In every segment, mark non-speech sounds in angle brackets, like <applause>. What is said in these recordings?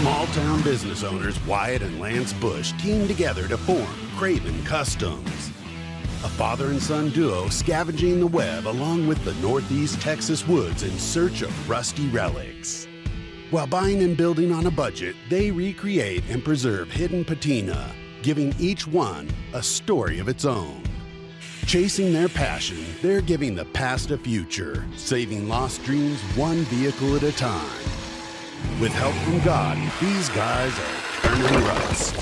Small town business owners Wyatt and Lance Bush teamed together to form Craven Customs. A father and son duo scavenging the web along with the Northeast Texas woods in search of rusty relics. While buying and building on a budget, they recreate and preserve hidden patina, giving each one a story of its own. Chasing their passion, they're giving the past a future, saving lost dreams one vehicle at a time. With help from God, these guys are turning rust.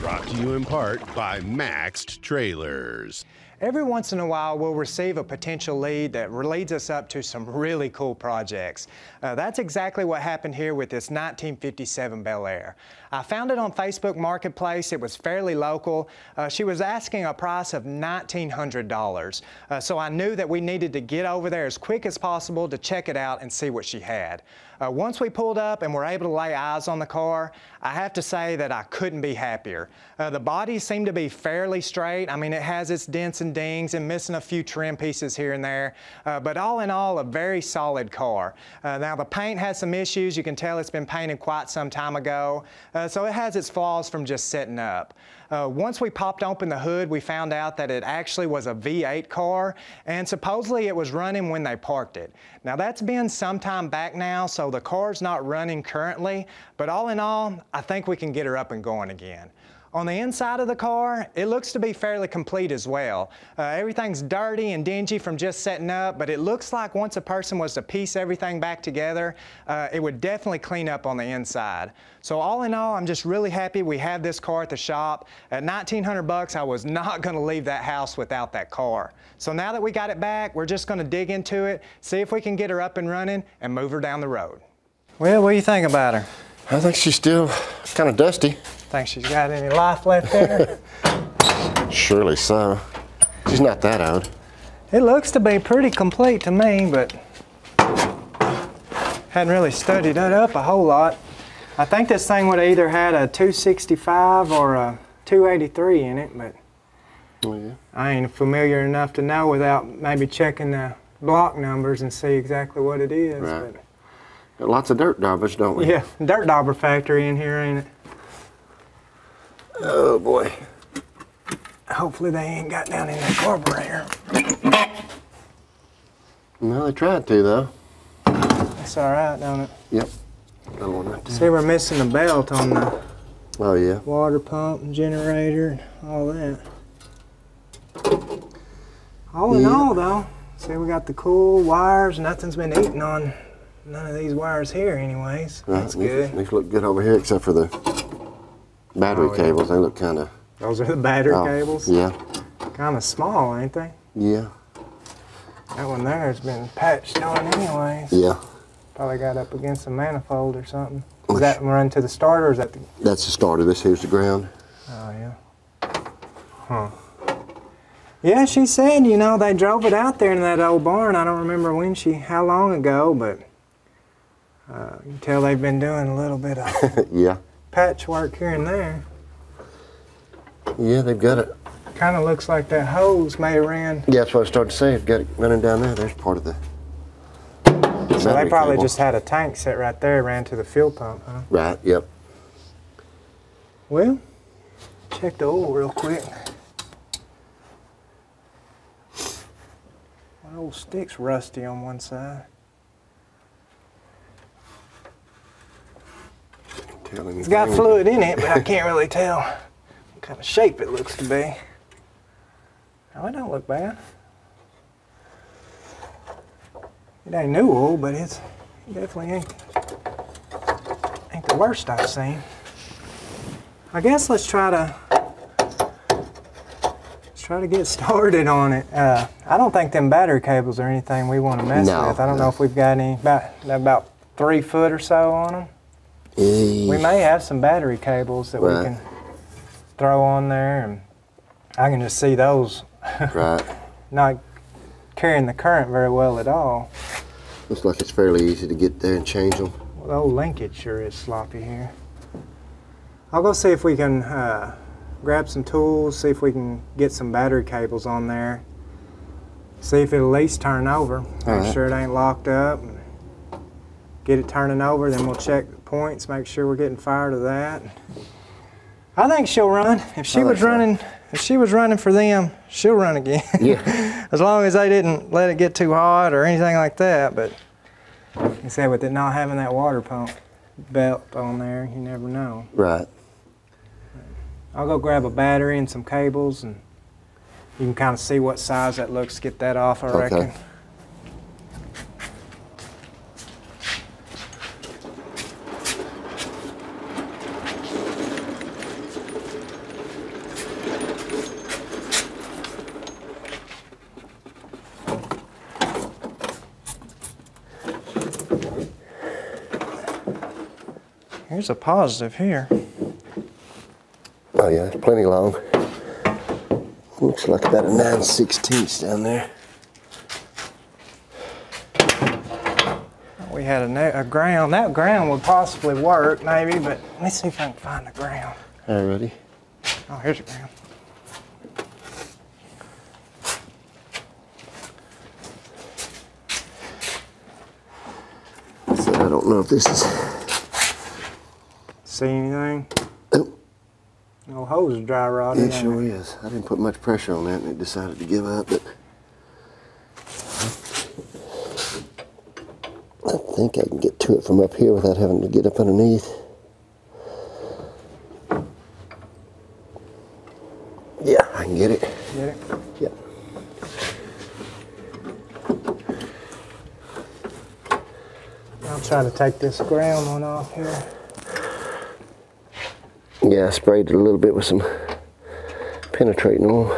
Brought to you in part by MAXXD Trailers. Every once in a while, we'll receive a potential lead that leads us up to some really cool projects. Uh, that's exactly what happened here with this 1957 Bel Air. I found it on Facebook Marketplace. It was fairly local. Uh, she was asking a price of $1,900. Uh, so I knew that we needed to get over there as quick as possible to check it out and see what she had. Uh, once we pulled up and were able to lay eyes on the car, I have to say that I couldn't be happier. Uh, the body seemed to be fairly straight. I mean, it has its dents and dings and missing a few trim pieces here and there, uh, but all in all, a very solid car. Uh, now, the paint has some issues. You can tell it's been painted quite some time ago, uh, so it has its flaws from just setting up. Uh, once we popped open the hood, we found out that it actually was a V8 car, and supposedly it was running when they parked it. Now that's been some time back now, so the car's not running currently, but all in all, I think we can get her up and going again. On the inside of the car, it looks to be fairly complete as well. Uh, everything's dirty and dingy from just setting up, but it looks like once a person was to piece everything back together, uh, it would definitely clean up on the inside. So all in all, I'm just really happy we have this car at the shop. At 1900 bucks, I was <laughs> not gonna leave that house without that car. So now that we got it back, we're just gonna dig into it, see if we can get her up and running and move her down the road. Well, what do you think about her? I think she's still kind of dusty. Think she's got any life left there? <laughs> Surely so. She's not that old. it looks to be pretty complete to me, but hadn't really studied it up a whole lot. I think this thing would have either had a 265 or a 283 in it, but Oh, yeah. I ain't familiar enough to know without maybe checking the block numbers and see exactly what it is. Right. Got lots of dirt daubers, don't we? yeah, dirt dauber factory in here, ain't it? Oh, boy. Hopefully they ain't got down in the carburetor. No, they tried to, though. That's all right, don't it? Yep. Little one right there. See, we're missing a belt on the Oh, yeah. water pump and generator and all that. All in Yeah. all, though, see, we got the cool wires. Nothing's been eating on none of these wires here, anyways. That's these, good. These look good over here, except for the battery Oh, yeah. cables. They look kind of. Those are the battery cables. Yeah. Kind of small, ain't they? Yeah. That one there has been patched on, anyways. Yeah. Probably got up against a manifold or something. Is that run to the starter, or is that the That's the starter. This here's the ground. Oh yeah. Huh. Yeah, she said, you know, they drove it out there in that old barn. I don't remember when she, how long ago, but uh, you can tell they've been doing a little bit of <laughs> yeah. Patchwork here and there. Yeah, they've got it. Kind of looks like that hose may have ran. Yeah, that's what I started to say. They've got it running down there. There's part of the. So they probably cable. just had a tank set right there, ran to the fuel pump, huh? Right. Yep. Well, check the oil real quick. My old stick's rusty on one side. Tell It's got fluid in it, but I can't really tell what kind of shape it looks to be. Oh, it don't look bad. It ain't new oil, but it's it definitely ain't ain't the worst I've seen. I guess let's try to let's try to get <laughs> started on it. Uh, I don't think them battery cables are anything we want to mess No, with. I don't know if we've got any about about three foot or so on them. We may have some battery cables that we can throw on there, and I can just see those <laughs> Right. not carrying the current very well at all. Looks like it's fairly easy to get there and change them. Well, the old linkage sure is sloppy here. I'll go see if we can uh, grab some tools, see if we can get some battery cables on there, see if it'll at least turn over. Make Alright. sure it ain't locked up. Get it turning over, then we'll check, points, make sure we're getting fire to that. I think she'll run. If she was so. running, if she was running for them, she'll run again. <laughs> Yeah. as long as they didn't let it get too hot or anything like that. But like I said, with it not having that water pump belt on there, you never know. Right. I'll go grab a battery and some cables, and you can kind of see what size that looks. Get that off, I Okay. reckon. Here's a positive here. Oh yeah, it's plenty long. Looks like about a 9 16ths down there. We had a, no- a ground. That ground would possibly work, maybe, but let me see if I can find the ground. Alrighty. Oh, here's a ground. So I don't know if this is. See anything? No hose is dry rotted. it sure is. I didn't put much pressure on that and it decided to give up, but. I think I can get to it from up here without having to get up underneath. Yeah, I can get it. Get it? Yeah. I'll try to take this ground one off here. Yeah, I sprayed it a little bit with some penetrating oil.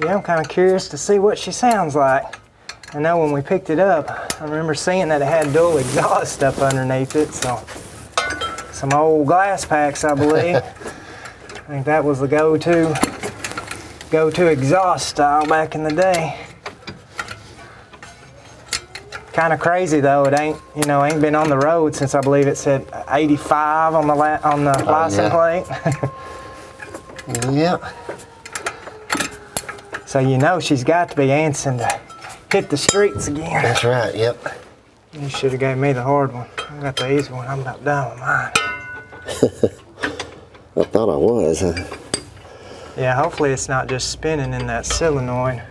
Yeah, I'm kind of curious to see what she sounds like. I know when we picked it up, I remember seeing that it had dual exhaust up underneath it, so some old glass packs, I believe. <laughs> I think that was the go-to, go-to exhaust style back in the day. Kind of crazy though. It ain't, you know, ain't been on the road since I believe it said 85 on the on the oh, license yeah. plate. <laughs> Yeah. so you know she's got to be answering to hit the streets again. That's right, yep. You should have gave me the hard one. I got the easy one. I'm about done with mine. <laughs> I thought I was. huh? Yeah, hopefully it's not just spinning in that solenoid.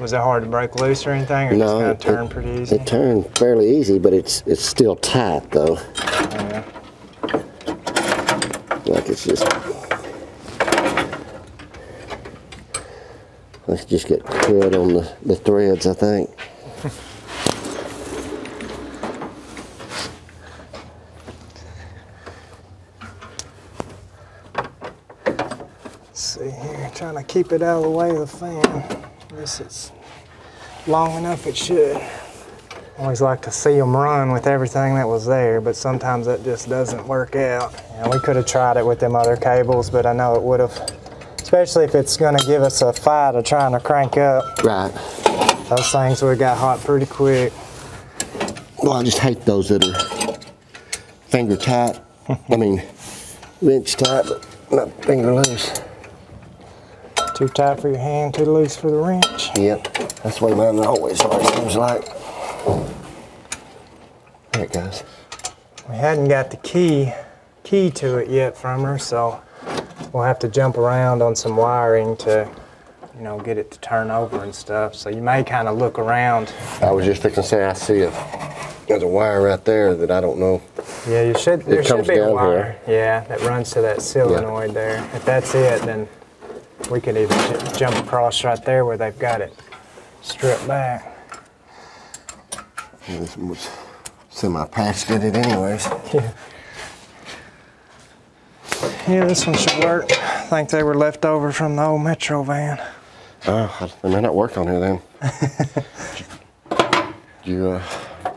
Was it hard to break loose or anything, or just No, it- turn pretty easy? It turned fairly easy, but it's it's still tight though. Yeah. Like it's just. Let's just get crud on the, the threads, I think. Let's see here, trying to keep it out of the way of the fan. This is long enough it should. Always like to see them run with everything that was there, but sometimes that just doesn't work out. And we could have tried it with them other cables, but I know it would have, especially if it's going to give us a fight of trying to crank up. Right. Those things would have got hot pretty quick. Well, I just hate those that are finger tight. <laughs> I mean, wrench tight, but not finger loose. Too tight for your hand, too loose for the wrench. Yep. That's the way mine always it seems like. There it goes. We hadn't got the key key to it yet from her, so we'll have to jump around on some wiring to, you know, get it to turn over and stuff. So you may kind of look around. I was just fixing to say, I see a, there's a wire right there that I don't know. Yeah, you should. There should comes be a down wire. Yeah, that runs to that solenoid there. If that's it, then we could even j- jump across right there where they've got it stripped back. Yeah, This was semi-patched it anyways. <laughs> Yeah. Yeah, this one should work. I think they were left over from the old Metro van. Oh, they may not work on here then. <laughs> you uh,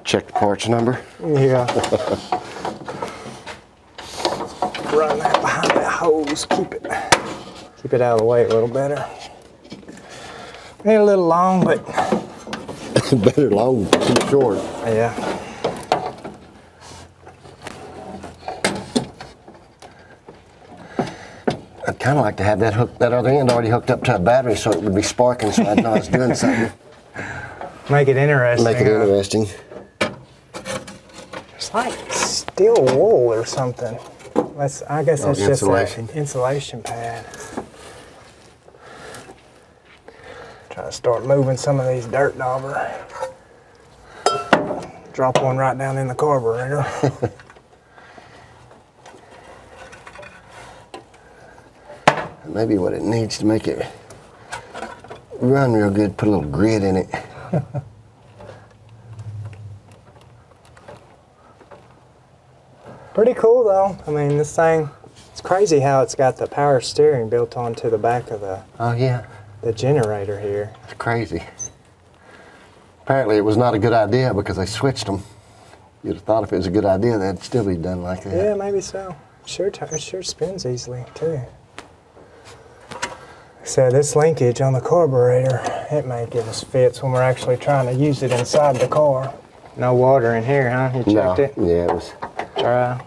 check the parts number? Yeah. <laughs> Run that behind that hose. Keep it keep it out of the way a little better. Need a little long, but <laughs> Better long than short. yeah. I'd kind of like to have that hook, that other end already hooked up to a battery so it would be sparking so I'd know I was doing <laughs> something. Make it interesting. Make it interesting. It's like steel wool or something. That's, I guess Oh, that's just insulation. an insulation pad. Try to start moving some of these dirt dauber. Drop one right down in the carburetor. <laughs> Maybe what it needs to make it run real good, put a little grit in it. <laughs> Pretty cool though. I mean, this thing, it's crazy how it's got the power steering built onto the back of the, Oh yeah, the generator here. it's crazy. Apparently it was not a good idea because they switched them. You'd have thought if it was a good idea, they'd still be done like that. Yeah, maybe so. Sure, it sure spins easily too. So this linkage on the carburetor, it may give us fits when we're actually trying to use it inside the car. No water in here, huh? You No, checked it? yeah, it was Dry.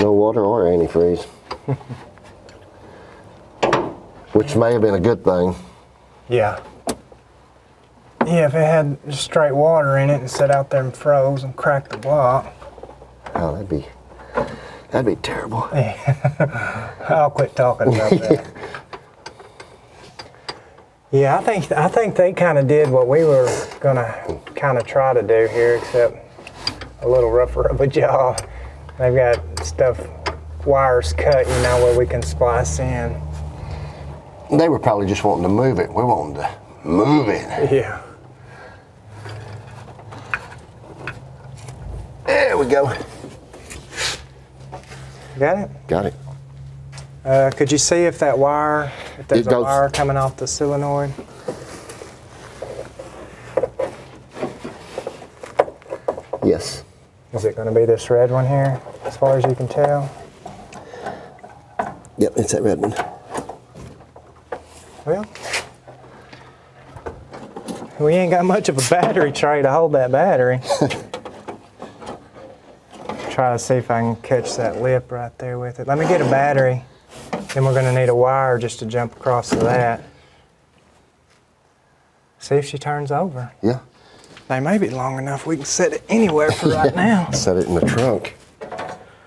no water or antifreeze. <laughs> Which may have been a good thing. Yeah. Yeah, if it had just straight water in it and sat out there and froze and cracked the block, Oh, that'd be that'd be terrible. <laughs> I'll quit talking about that. <laughs> Yeah, I think I think they kind of did what we were gonna kind of try to do here, except a little rougher of a job. They've got stuff wires cut, you know, where we can splice in. They were probably just wanting to move it. We're wanting to move it. Yeah. There we go. Got it? Got it. Uh, could you see if that wire, if there's a wire coming off the solenoid? Yes. Is it going to be this red one here, as far as you can tell? Yep, it's that red one. Well, we ain't got much of a battery tray to hold that battery. <laughs> Try to see if I can catch that lip right there with it. Let me get a battery. Then we're going to need a wire just to jump across to that. See if she turns over. Yeah. They may be long enough. We can set it anywhere for right <laughs> now. Set it in the trunk.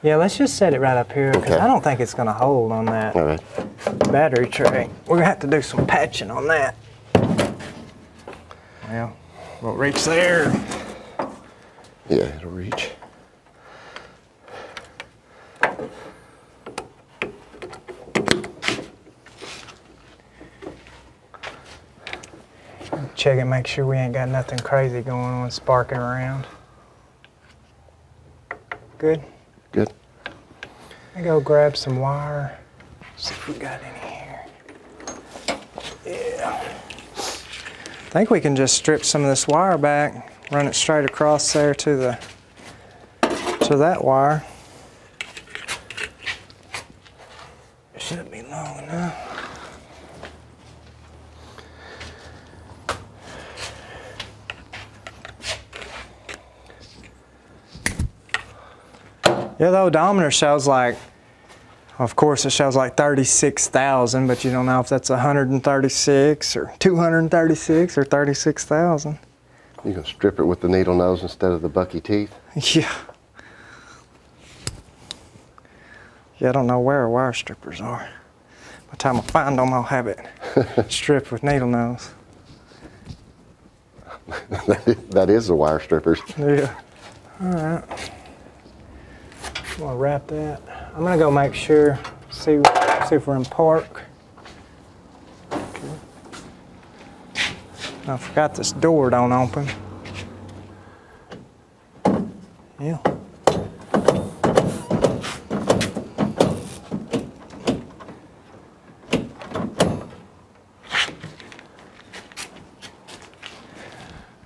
Yeah, let's just set it right up here because Okay. I don't think it's going to hold on that right. battery tray. We're gonna have to do some patching on that. Well, we'll reach there. Yeah, it'll reach. Check it, make sure we ain't got nothing crazy going on sparking around. Good. Good. I go grab some wire. See if we got any here. Yeah. I think we can just strip some of this wire back, run it straight across there to the to that wire. It Should be long enough. Yeah, the odometer shows like, of course, it shows like 36,000, but you don't know if that's 136 or 236 or 36,000. You can strip it with the needle nose instead of the bucky teeth. <laughs> Yeah. Yeah, I don't know where wire strippers are. By the time I find them, I'll have it <laughs> stripped with needle nose. <laughs> that is the wire strippers. Yeah. All right. I'm gonna wrap that. I'm gonna go make sure, see, see if we're in park. Okay. I forgot this door don't open. Yeah.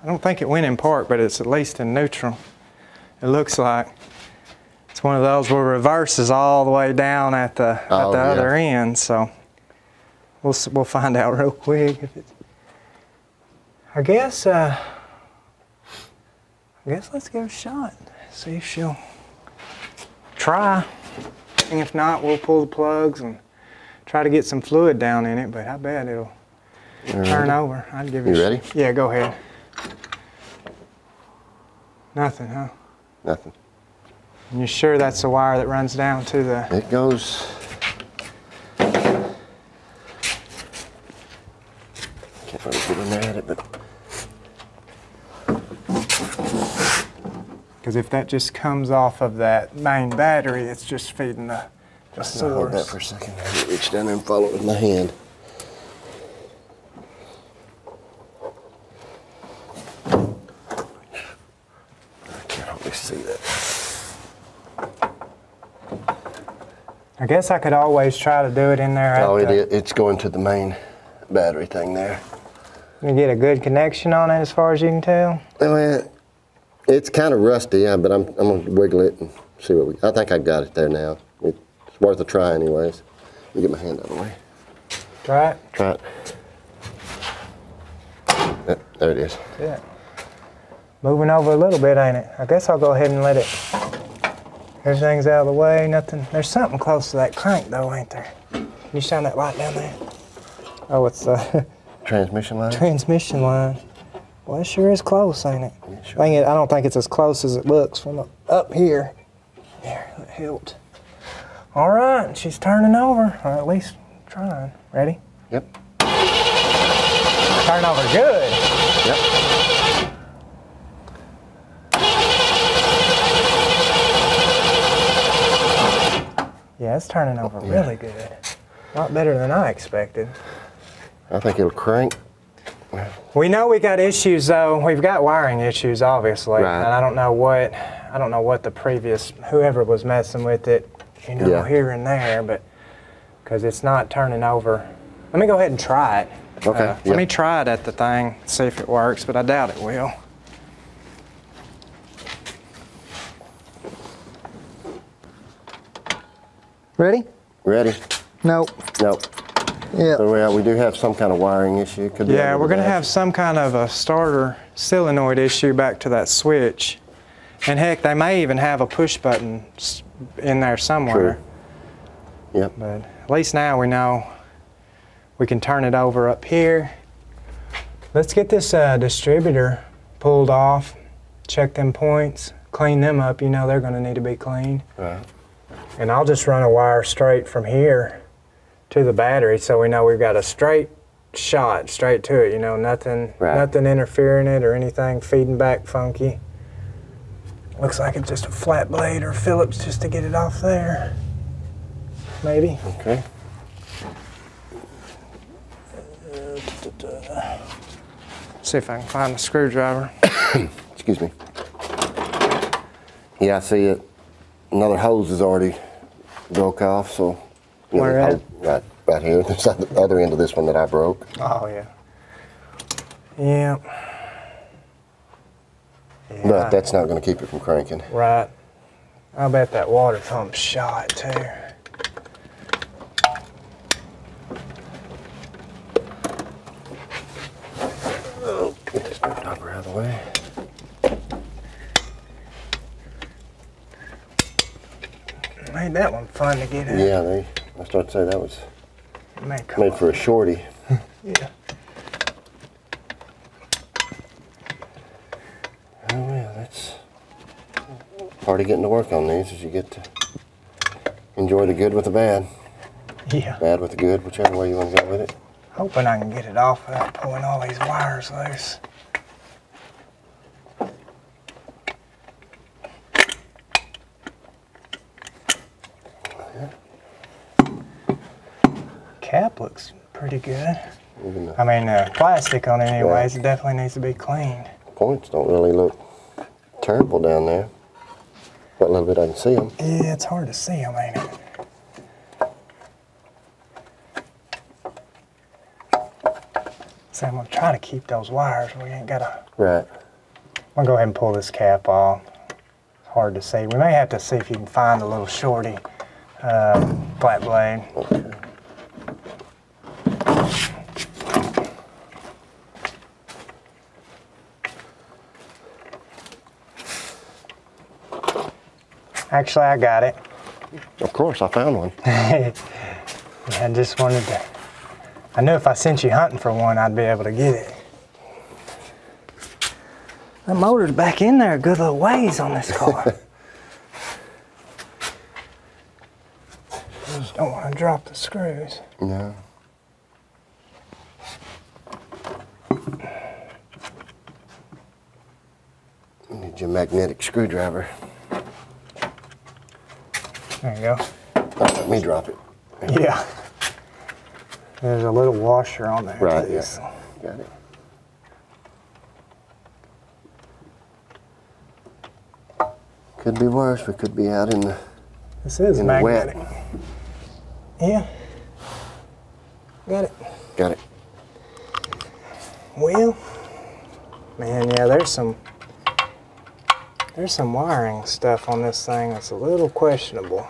I don't think it went in park, but it's at least in neutral. It looks like it's one of those where reverses all the way down at the at Oh, the yeah. other end. So we'll we'll find out <laughs> real quick if it's I guess, uh, I guess let's give it a shot. See if she'll try. And if not, we'll pull the plugs and try to get some fluid down in it, but I bet it'll turn over. I'd give it You ready? Yeah, go ahead. Nothing, huh? Nothing. And you sure that's the wire that runs down to the, It goes. Can't really get in there at it, but because if that just comes off of that main battery, it's just feeding the, the I'll hold that for a second. I'll reach down there and follow it with my hand. I can't hardly see that. I guess I could always try to do it in there. Oh, it. It's going to the main battery thing there. You get a good connection on it as far as you can tell. Oh, yeah. It's kind of rusty, yeah, but I'm, I'm gonna wiggle it and see what we. I think I got it there now. It's worth a try, anyways. Let me get my hand out of the way. Try it. Try it. Yep, there it is. Yeah. Moving over a little bit, ain't it? I guess I'll go ahead and let it. Everything's out of the way. Nothing. There's something close to that crank, though, ain't there? Can you shine that light down there? Oh, it's the <laughs> Transmission line. transmission line. Well, it sure is close, ain't it? Yeah, sure. Thing is, I don't think it's as close as it looks from up, up here. There, that helped. All right, she's turning over, or at least trying. Ready? Yep. Turn over good. Yep. Yeah, it's turning over really good. A lot better than I expected. I think it'll crank. We know we got issues though. We've got wiring issues, obviously, Right. and I don't know what I don't know what the previous whoever was messing with it, you know, Yeah. here and there, but because it's not turning over. Let me go ahead and try it. Okay, Uh, yeah. Let me try it at the thing, see if it works, but I doubt it will. Ready? Ready? Nope. Nope. Yeah. So yeah, we do have some kind of wiring issue. Could be Yeah, we're going to have some kind of a starter solenoid issue back to that switch. And heck, they may even have a push button in there somewhere. True. Yep. But at least now we know we can turn it over up here. Let's get this uh, distributor pulled off, check them points, clean them up. You know they're going to need to be cleaned. Right. And I'll just run a wire straight from here to the battery so we know we've got a straight shot straight to it, you know, nothing Right. nothing interfering it or anything feeding back funky. Looks like it's just a flat blade or Phillips just to get it off there. Maybe. Okay. See if I can find the screwdriver. <coughs> Excuse me. Yeah, I see it. Another hose is already broke off, so. you know, Where at? Right, right here. <laughs> This is the other end of this one that I broke. Oh yeah. Yeah. Yeah. But that's not going to keep it from cranking. Right. I bet that water pump's shot too. Get this screwdriver out of the way. Made that one fun to get at. Yeah, they. I started to say that was come made for a shorty. <laughs> Yeah. Oh yeah, that's part of getting to work on these is you get to enjoy the good with the bad, Yeah. bad with the good, whichever way you want to go with it. Hoping I can get it off without pulling all these wires loose. Cap looks pretty good. The I mean, uh, plastic on it anyways, it definitely needs to be cleaned. points don't really look terrible down there. What little bit I can see them. Yeah, it's hard to see them, ain't it? So I'm gonna try to keep those wires. We ain't gotta. Right. I'm gonna go ahead and pull this cap off. It's hard to see. We may have to see if you can find a little shorty uh, flat blade. Okay. Actually, I got it. Of course, I found one. <laughs> I just wanted to. I knew if I sent you hunting for one, I'd be able to get it. That motor's back in there a good little ways on this car. <laughs> just don't want to drop the screws. No. Need your magnetic screwdriver. There you go. Let me drop it. Yeah. There's a little washer on there. Right, too, yeah. so- Got it. Could be worse. We could be out in the This is in the magnetic. wet. Yeah. Got it. Got it. Well, man, yeah, there's some there's some wiring stuff on this thing that's a little questionable.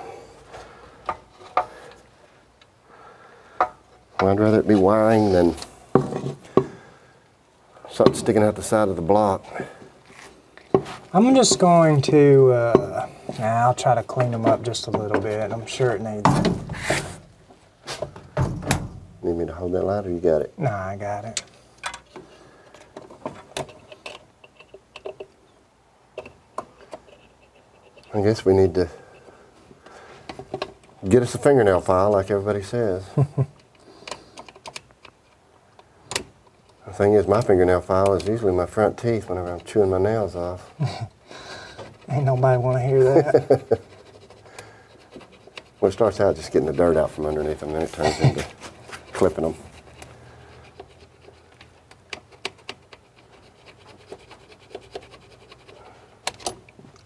Well, I'd rather it be wiring than something sticking out the side of the block. I'm just going to, uh, I'll try to clean them up just a little bit. I'm sure it needs it. Need me to hold that light or you got it? Nah, I got it. I guess we need to get us a fingernail file like everybody says. <laughs> the thing is, my fingernail file is usually my front teeth whenever I'm chewing my nails off. <laughs> Ain't nobody want to hear that. <laughs> Well, it starts out just getting the dirt out from underneath them, then it turns into clipping them.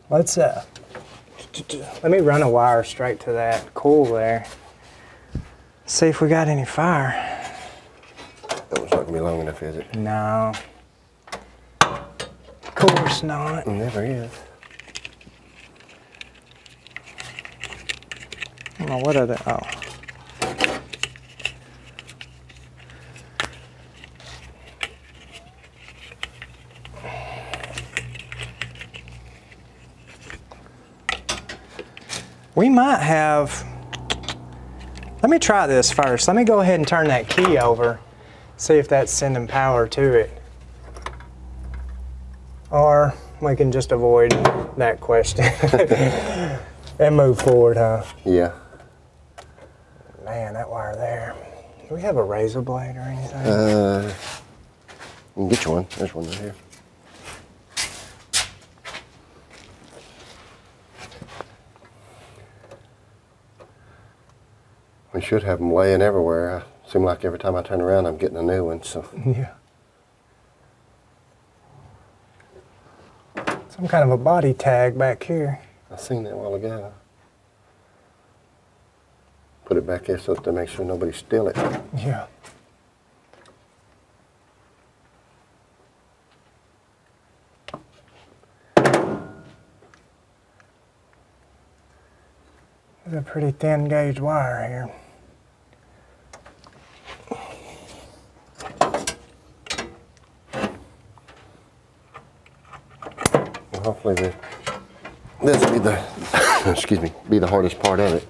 Let's, uh, let me run a wire straight to that coil there. See if we got any fire. That was not gonna be long enough, is it? No. Of course not. It never is. I don't know what other. Oh. We might have. Let me try this first. Let me go ahead and turn that key over, see if that's sending power to it. Or we can just avoid that question <laughs> and move forward, huh? Yeah. Man, that wire there. Do we have a razor blade or anything? Uh, you can get you one. There's one right here. We should have them laying everywhere. I seem like every time I turn around, I'm getting a new one. So <laughs> yeah. Some kind of a body tag back here. I seen that a while ago. Put it back there so to make sure nobody steal it. Yeah. It's a pretty thin gauge wire here. Hopefully the, this will be the <coughs> excuse me be the hardest part of it.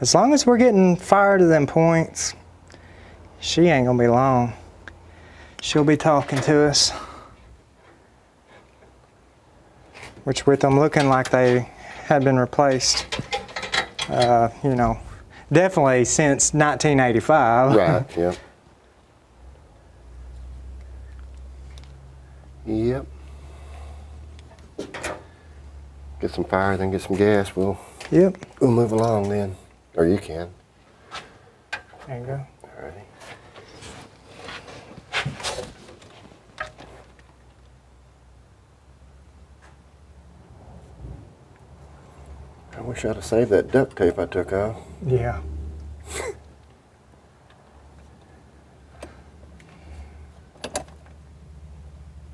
As long as we're getting fire to them points, she ain't gonna be long. She'll be talking to us. Which with them looking like they had been replaced, uh, you know, definitely since 1985. Right. Yep. <laughs> Yep. Get some fire, then get some gas. We'll Yep. we'll move along then, or you can. There you go. Alrighty. I wish I'd have saved that duct tape I took off. Yeah.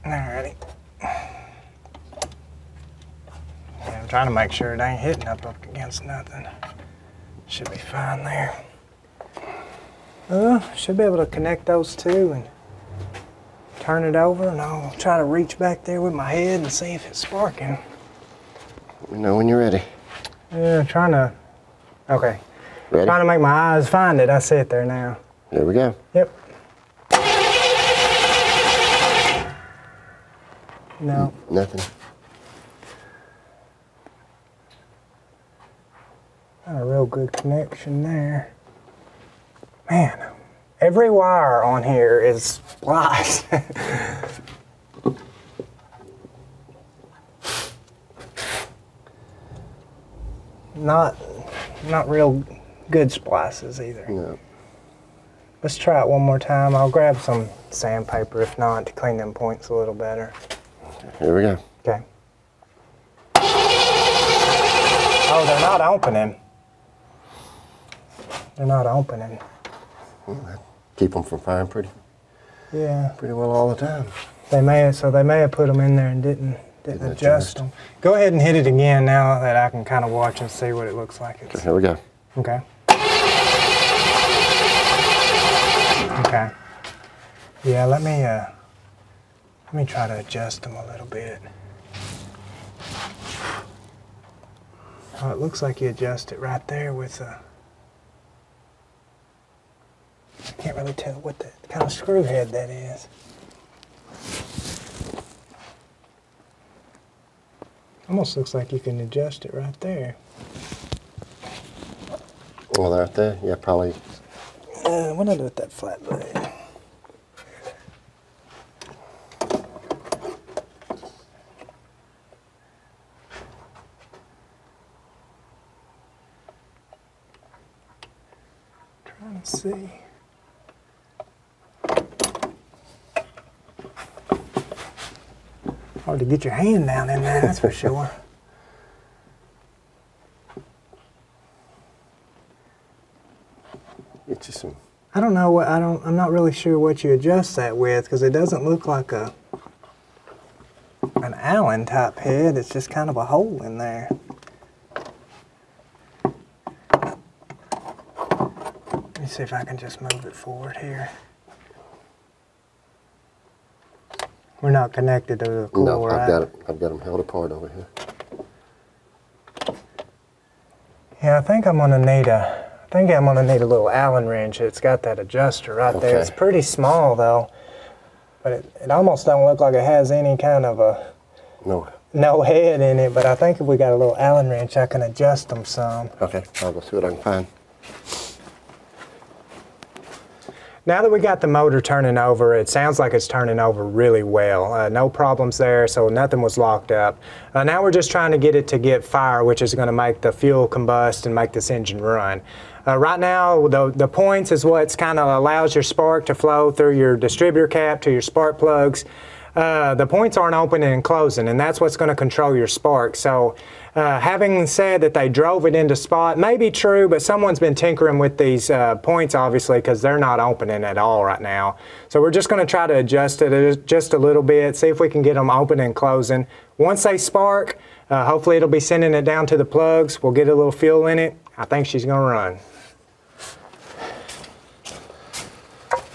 Alrighty. Yeah, I'm trying to make sure it ain't hitting up, up against nothing. Should be fine there. Uh, should be able to connect those two and turn it over and I'll try to reach back there with my head and see if it's sparking. Let me know when you're ready. Yeah, trying to. Okay. Ready? Trying to make my eyes find it. I see it there now. There we go. Yep. No. Nothing. Not a real good connection there. Man, every wire on here is spliced. <laughs> not, not real good splices either. No. Let's try it one more time. I'll grab some sandpaper if not to clean them points a little better. Here we go. Okay. Oh, they're not opening. They're not opening. Keep them from firing pretty, Yeah, pretty well all the time. they may have, so they may have put them in there and didn't didn't, Didn't adjust adjust. them. Go ahead and hit it again now that I can kind of watch and see what it looks like. It's, Here we go. okay. Okay. Yeah, let me uh, let me try to adjust them a little bit. Oh, it looks like you adjust it right there with a. I can't really tell what the kind of screw head that is. Almost looks like you can adjust it right there. Well, right there. Yeah, probably. Uh, what I do with that flat blade? Trying to see. Hard to get your hand down in there, that's for sure. <laughs> Get you some. I don't know what I don't. I'm not really sure what you adjust that with because it doesn't look like a an Allen type head. It's just kind of a hole in there. Let me see if I can just move it forward here. We're not connected to the core, No. I've got it. I've got them held apart over here. Yeah, I think I'm gonna need a. I think I'm gonna need a little Allen wrench. It's got that adjuster right there. It's pretty small though, but it, it almost don't look like it has any kind of a No. no head in it. But I think if we got a little Allen wrench, I can adjust them some. Okay. I'll go see what I can find. Now that we got the motor turning over, it sounds like it's turning over really well. Uh, no problems there, so nothing was locked up. Uh, now we're just trying to get it to get fire, which is going to make the fuel combust and make this engine run. Uh, right now, the, the points is what kind of allows your spark to flow through your distributor cap to your spark plugs. Uh, the points aren't opening and closing, and that's what's going to control your spark. So, uh, having said that they drove it into spot may be true, but someone's been tinkering with these uh, points obviously because they're not opening at all right now. So we're just going to try to adjust it just a little bit, see if we can get them open and closing. Once they spark, uh, hopefully it'll be sending it down to the plugs. We'll get a little fuel in it. I think she's going to run.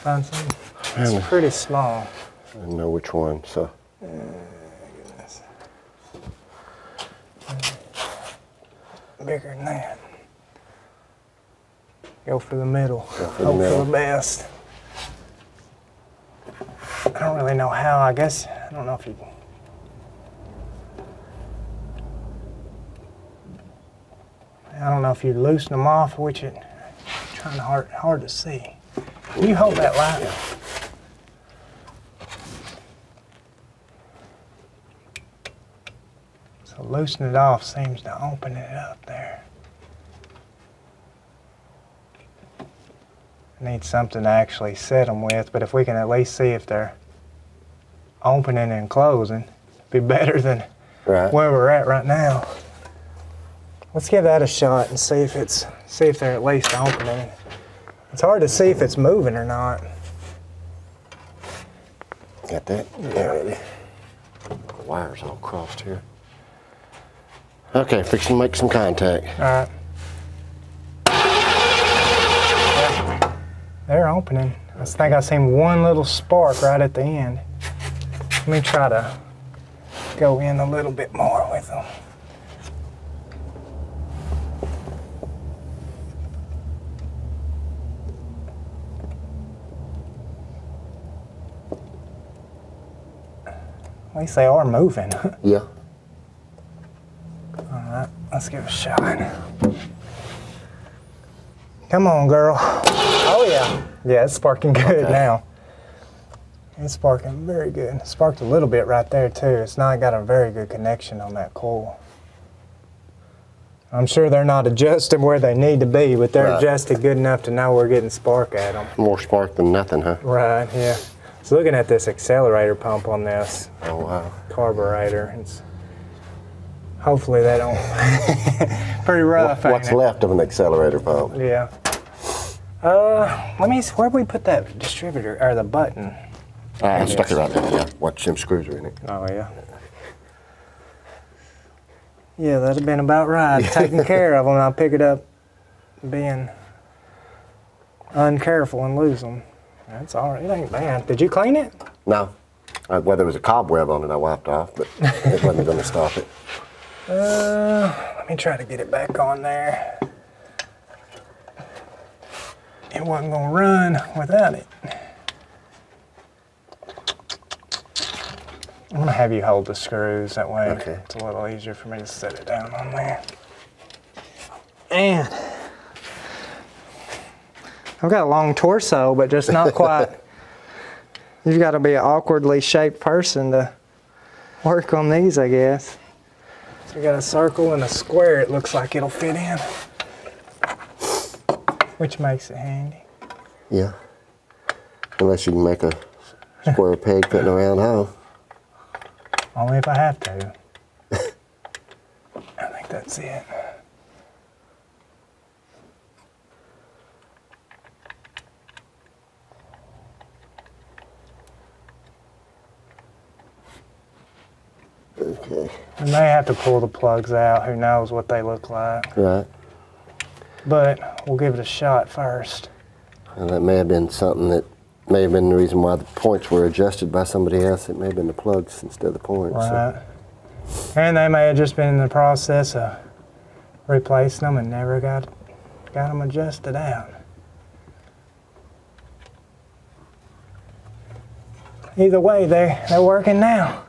Find some. It's pretty small. I don't know which one. So bigger than that. Go for the middle. Go for the Hope middle. for the best. I don't really know how. I guess I don't know if you. I don't know if you loosen them off, which it trying hard hard to see. Can you hold that light? So loosen it off seems to open it up there. I need something to actually set them with, but if we can at least see if they're opening and closing, be better than right. where we're at right now. Let's give that a shot and see if it's see if they're at least opening. It's hard to see if it's moving or not. Got that? Yeah. The wires all crossed here. Okay, fixing to make some contact. All right. Yeah. They're opening. I think I seen one little spark right at the end. Let me try to go in a little bit more with them. At least they are moving. <laughs> Yeah. Let's give it a shot. Come on, girl. Oh, yeah. Yeah, it's sparking good Okay. now. It's sparking very good. It sparked a little bit right there, too. It's not got a very good connection on that coil. I'm sure they're not adjusted where they need to be, but they're Right. adjusted good enough to know we're getting spark at them. More spark than nothing, huh? Right, yeah. So looking at this accelerator pump on this Oh, wow. carburetor, it's hopefully they don't. <laughs> Pretty rough. What's ain't it? left of an accelerator pump? Yeah. Uh, let me. Where we put that distributor or the button? Ah, I stuck it right there. Yeah. Watch them screws are in it. Oh yeah. Yeah, that'd have been about right. <laughs> Taking care of them, I'll pick it up, being uncareful and lose them. That's all right. It ain't bad. Did you clean it? No. Uh, well, there was a cobweb on it I wiped off, but it wasn't going to stop it. Uh, let me try to get it back on there. It wasn't gonna run without it. I'm gonna have you hold the screws, that way Okay. it's a little easier for me to set it down on there. And I've got a long torso, but just not <laughs> quite. You've got to be an awkwardly shaped person to work on these, I guess. So we got a circle and a square it looks like it'll fit in. Which makes it handy. Yeah. Unless you can make a square peg fit in a round hole. Only if I have to. <laughs> I think that's it. Okay. We may have to pull the plugs out. Who knows what they look like. Right. But we'll give it a shot first. And that may have been something that may have been the reason why the points were adjusted by somebody else. It may have been the plugs instead of the points. so- Right. And they may have just been in the process of replacing them and never got got them adjusted out. Either way, they they're working now.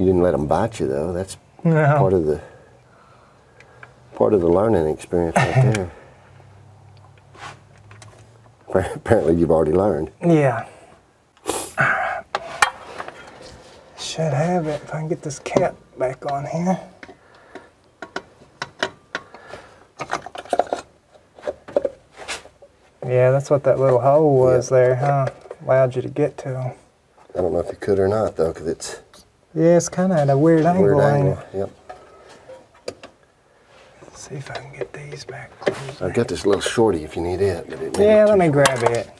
You didn't let them bite you though. That's No. part of the part of the learning experience right <laughs> there. Apparently, you've already learned. Yeah. Should have it if I can get this cap back on here. Yeah, that's what that little hole was there, huh? Allowed you to get to them. I don't know if you could or not though, because it's Yeah, it's kind of at a weird angle. weird angle. Yep. See if I can get these back closed. I've got this little shorty if you need it. It Yeah, let me short. grab it.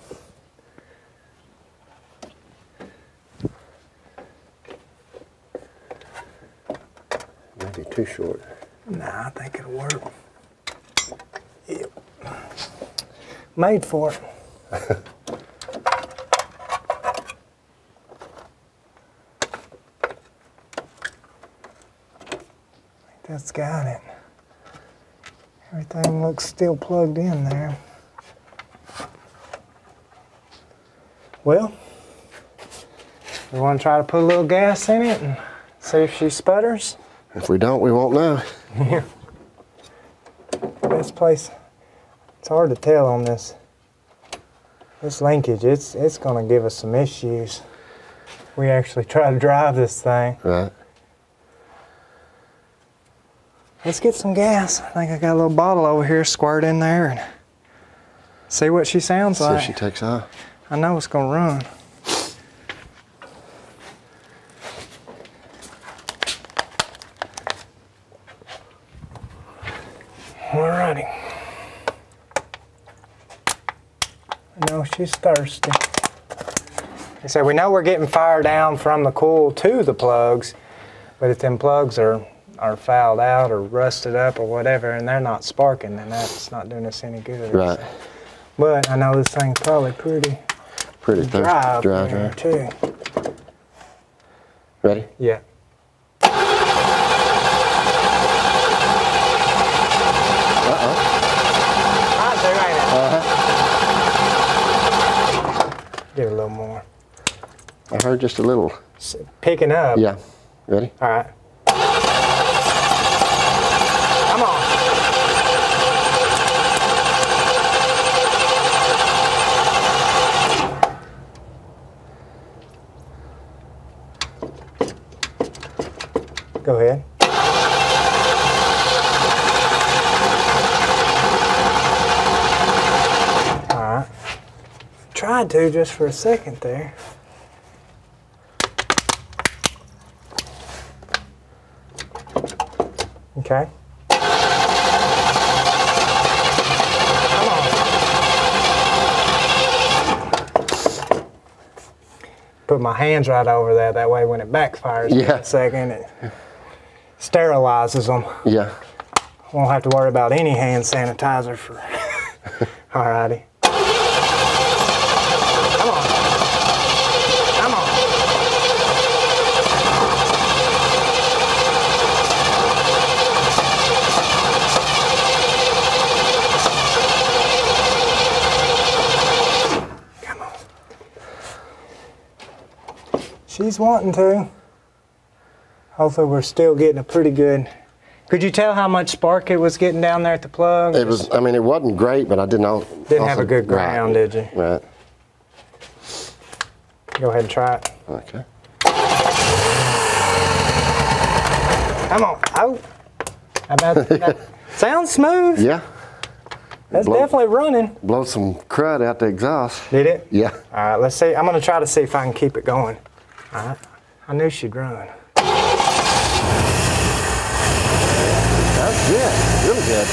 Maybe too short. Nah, I think it'll work. Yep. Made for it. <laughs> that's got it. Everything looks still plugged in there. Well, we want to try to put a little gas in it and see if she sputters. If we don't, we won't know. Yeah. This place, it's hard to tell on this. This linkage, it's it's gonna give us some issues. We actually try to drive this thing. Right. Let's get some gas. I think I got a little bottle over here, squirt in there and see what she sounds See like. if she takes off. I know it's gonna run. We're. I know she's thirsty. So we know we're getting fire down from the coil to the plugs, but if them plugs are are fouled out or rusted up or whatever, and they're not sparking, then that's not doing us any good. Right. But I know this thing's probably pretty pretty. Dry, up dry, there, dry. too. Ready? Yeah. Uh-oh. Hot too, ain't it? Uh-huh. Get a little more. I heard just a little. Picking up. Yeah. Ready? All right. Come on. Go ahead. All right. Tried to just for a second there. Okay. Come on. Put my hands right over there. That way, when it backfires Yeah. a second, it sterilizes them. Yeah. Won't have to worry about any hand sanitizer for. <laughs> Alrighty. Come on. Come on. Come on. She's wanting to. Hopefully, we're still getting a pretty good. Could you tell how much spark it was getting down there at the plug? It was. I mean, it wasn't great, but I didn't know. Didn't have a good Right. ground, did you? Right. Go ahead and try it. Okay. Come on. Oh. How about that? <laughs> Sounds smooth. Yeah. That's blow- definitely running. Blow some crud out the exhaust. Did it? Yeah. All right, let's see. I'm going to try to see if I can keep it going. All right. I knew she'd run. Good. Really good.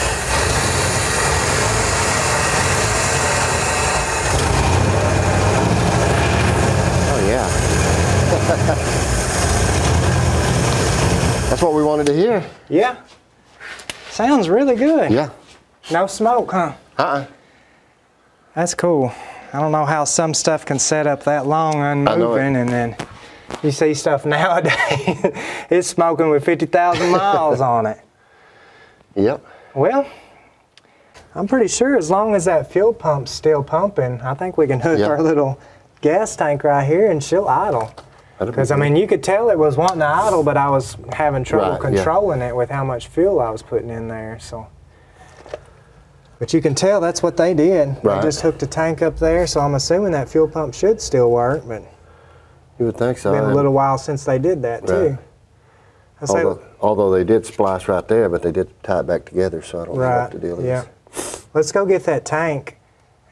Oh yeah. <laughs> That's what we wanted to hear. Yeah. Sounds really good. Yeah. No smoke, huh? Uh-uh. That's cool. I don't know how some stuff can set up that long unmoving and then you see stuff <laughs> nowadays. it's smoking with 50,000 miles <laughs> on it. Yep. Well, I'm pretty sure as long as that fuel pump's still pumping, I think we can hook Yeah. our little gas tank right here and she'll idle. That'd be Because I mean, you could tell it was wanting to idle, but I was having trouble Right, yeah. controlling it with how much fuel I was putting in there. So, but you can tell that's what they did. Right. They just hooked a tank up there, so I'm assuming that fuel pump should still work. But You would think so. It's been a little while since they did that too. Right. Say, although, although they did splice right there, but they did tie it back together, so I don't know right? what the deal yeah. is. Let's go get that tank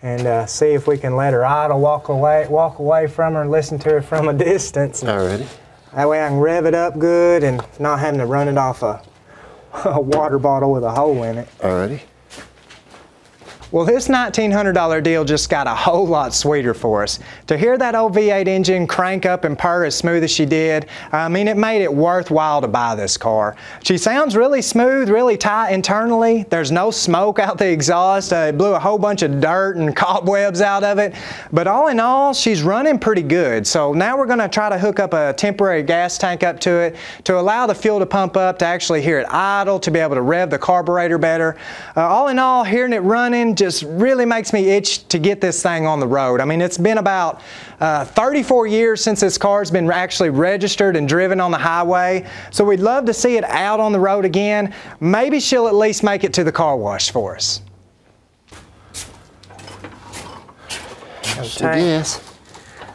and uh, see if we can let her idle, walk away, walk away from her, and listen to her from a <laughs> distance. Alrighty. That way I can rev it up good and not having to run it off a, <laughs> a water bottle with a hole in it. Alrighty. Well, this $1,900 deal just got a whole lot sweeter for us. To hear that old V8 engine crank up and purr as smooth as she did, I mean, it made it worthwhile to buy this car. She sounds really smooth, really tight internally. There's no smoke out the exhaust. Uh, it blew a whole bunch of dirt and <laughs> cobwebs out of it. But all in all, she's running pretty good. So now we're going to try to hook up a temporary gas tank up to it to allow the fuel to pump up, to actually hear it idle, to be able to rev the carburetor better. Uh, all in all, hearing it running just really makes me itch to get this thing on the road. I mean, it's been about uh, 34 years since this car's been actually registered and driven on the highway. So we'd love to see it out on the road again. Maybe she'll at least make it to the car wash for us. Yes.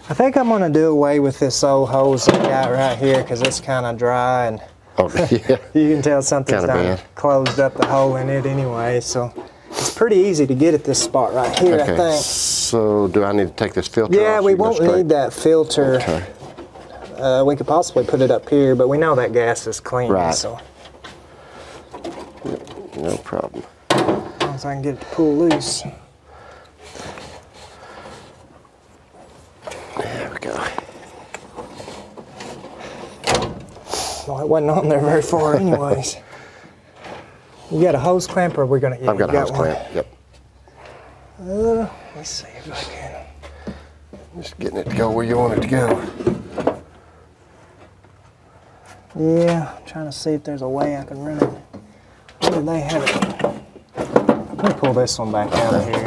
I think I'm going to do away with this old hose I got right here because it's kind of dry and Oh yeah. <laughs> you can tell something's done closed up the hole in it anyway. So it's pretty easy to get at this spot right here, I think. So do I need to take this filter? Yeah, we won't need that filter. Okay. Uh, we could possibly put it up here, but we know that gas is clean. Right. So No problem. as long as I can get it to pull loose. There we go. Well, it wasn't on there very far, <laughs> anyways. You got a hose clamp, or we're gonna? Yeah, I've got a hose one. clamp. Yep. Uh, let's see if I can. Just getting it to go where you want it to go. Yeah, I'm trying to see if there's a way I can run it. Where do they have it? Let me pull this one back out of here.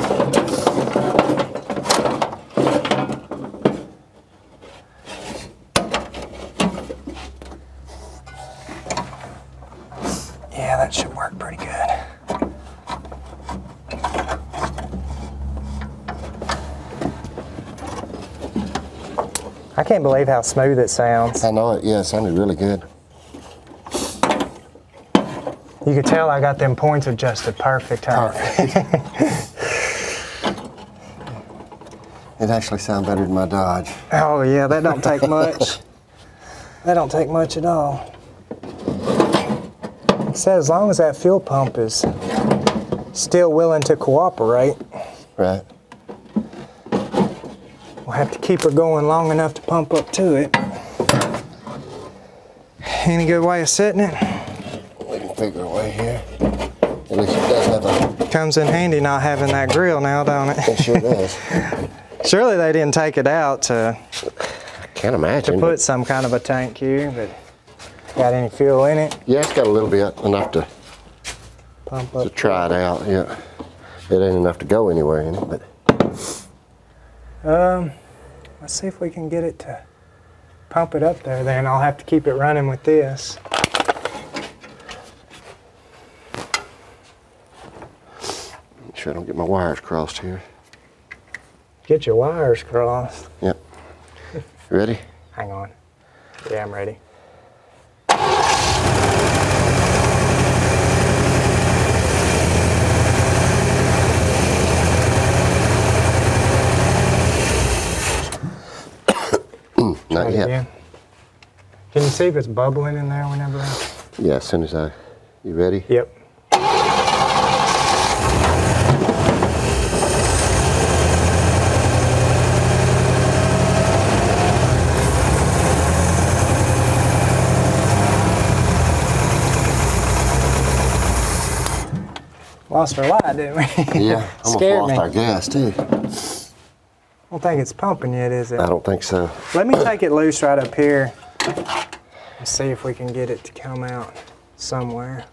Yeah, that should work pretty good. I can't believe how smooth it sounds. I know it. Yeah, it sounded really good. You could tell I got them points adjusted perfect. Huh? <laughs> It actually sounds better than my Dodge. Oh yeah, that don't take much. <laughs> that don't take much at all. Said, as long as that fuel pump is still willing to cooperate, Right. We'll have to keep her going long enough to pump up to it. Any good way of setting it? We can figure a way here. At least it does have a. Comes in handy not having that grill now, don't It it? sure does. <laughs> Surely they didn't take it out to Can't imagine. To put some kind of a tank here, but got any fuel in it? yeah, it's got a little bit enough to, Pump up. to try it out. Yeah. It ain't enough to go anywhere in it, but Um, let's see if we can get it to pump it up there. Then I'll have to keep it running with this. make sure I don't get my wires crossed here. Get your wires crossed. Yep. <laughs> Ready? Hang on. Yeah, I'm ready. Try Not yet. again. Can you see if it's bubbling in there whenever I... Yeah, as soon as I. You ready? Yep. Lost our light, didn't we? Yeah. <laughs> Almost Scared lost me. our gas too. I don't think it's pumping yet, is it? I don't think so. Let me take it loose right up here and see if we can get it to come out somewhere.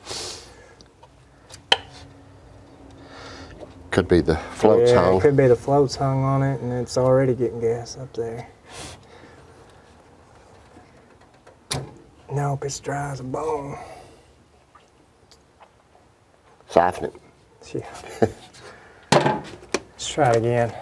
Could be the floats yeah, hung. it could be the floats hung on it and it's already getting gas up there. Nope, it's dry as a bone. Siphon it. Yeah. <laughs> Let's try it again.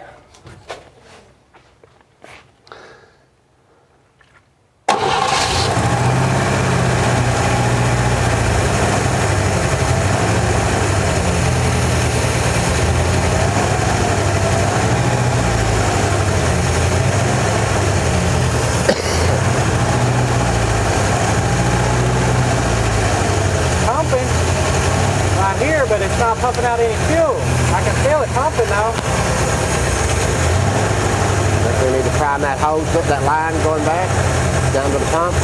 Pumping right here, but it's not pumping out any fuel. I can feel it pumping though. We need to prime that hose, put that line going back down to the pump.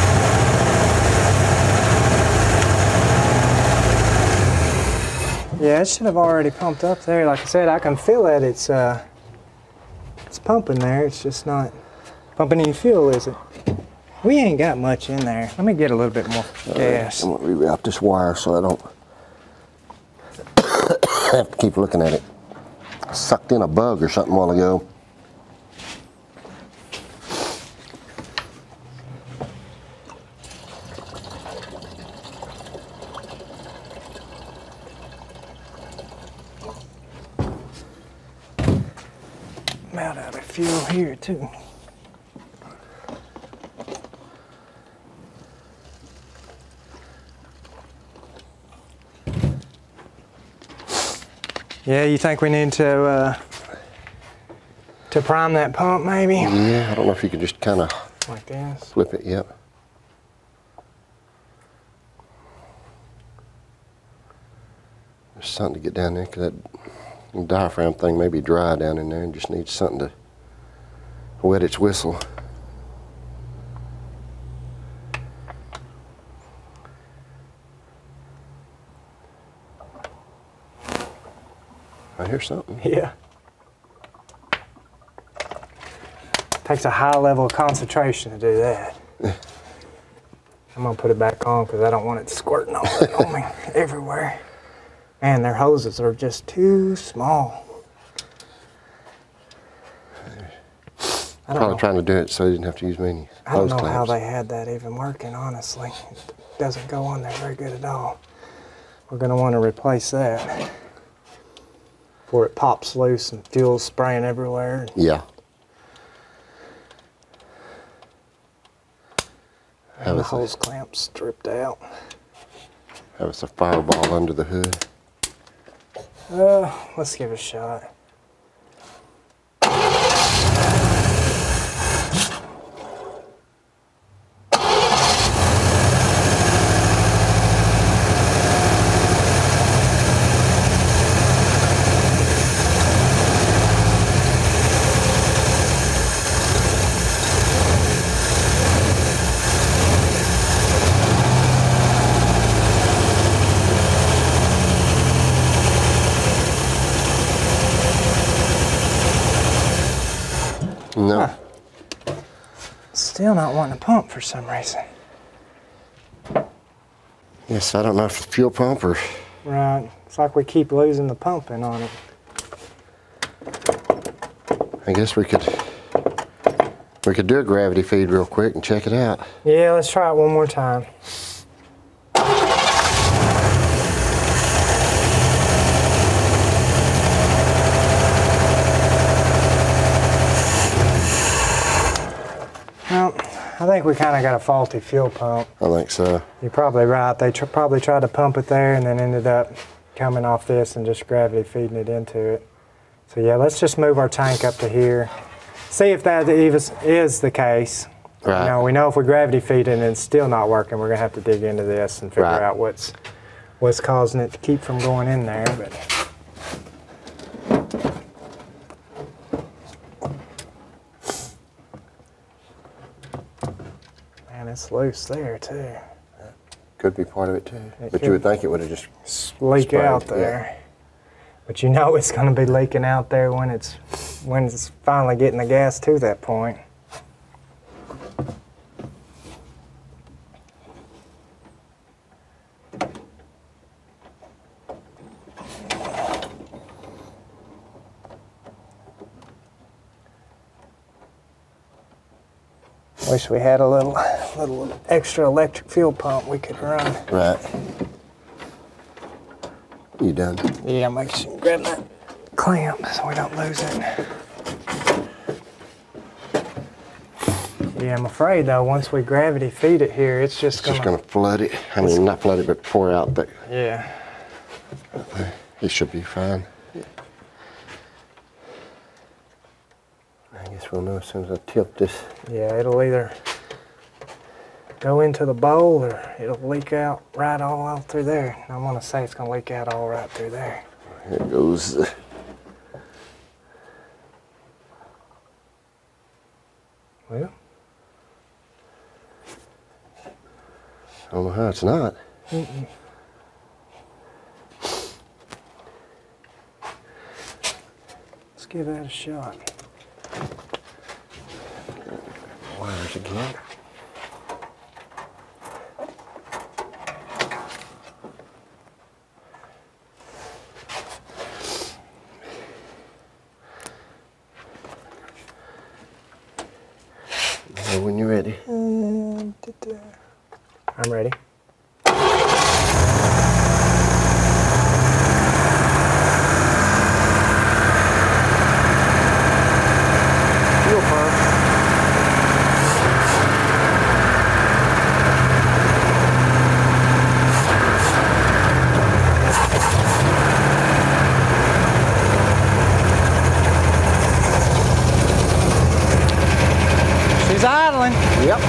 Yeah, it should have already pumped up there. Like I said, I can feel it. It's uh, it's pumping there. It's just not pumping any fuel, is it? We ain't got much in there. Let me get a little bit more gas. I'm gonna reroute this wire so I don't <coughs> have to keep looking at it. Sucked in a bug or something a while ago. I'm out of fuel here too. Yeah, you think we need to uh, to prime that pump maybe Yeah, I don't know if you can just kind of like this? flip it yep. There's something to get down there because that diaphragm thing may be dry down in there and just needs something to wet its whistle. I hear something. Yeah. Takes a high level of concentration to do that. <laughs> I'm gonna put it back on because I don't want it squirting all on me <laughs> everywhere. And their hoses are just too small. I don't Probably trying to do it so he didn't have to use many I don't hose know how they had that even working, honestly. It doesn't go on there very good at all. We're gonna want to replace that before it pops loose and fuel's spraying everywhere. Yeah. And the us a- hose clamps stripped out. Have us a fireball under the hood. Uh, let's give it a shot. No. Still not wanting to pump for some reason. Yes, I don't know if it's fuel pump or Right. It's like we keep losing the pumping on it. I guess we could we could do a gravity feed real quick and check it out. Yeah, let's try it one more time. Well, I think we kind of got a faulty fuel pump. I think so. You're probably right. They tr- probably tried to pump it there and then ended up coming off this and just gravity feeding it into it. So yeah, let's just move our tank up to here. See if that is, is the case. Right. You know, we know if we gravity feed it and it's still not working, we're gonna have to dig into this and figure Right. out what's what's causing it to keep from going in there. But it's loose there too. Could be part of it too. It but you would think it would have just leak Sprayed, out yeah. there. But you know it's going to be leaking out there when it's when it's finally getting the gas to that point. Wish we had a little little extra electric fuel pump we could run. right. You done? Yeah, make sure you grab that clamp so we don't lose it. Yeah, I'm afraid though, once we gravity feed it here, it's just It's gonna, just gonna flood it. I mean, not flood it, but pour out. But yeah. it should be fine. Guess we'll know as soon as I tilt this. Yeah, it'll either go into the bowl or it'll leak out right all out through there. I'm gonna say it's gonna leak out all right through there. Here goes. Well, I don't know how it's not. let's give that a shot. Wires again. When you're ready. Mm, I'm ready. Fuel pump. She's idling. Yep.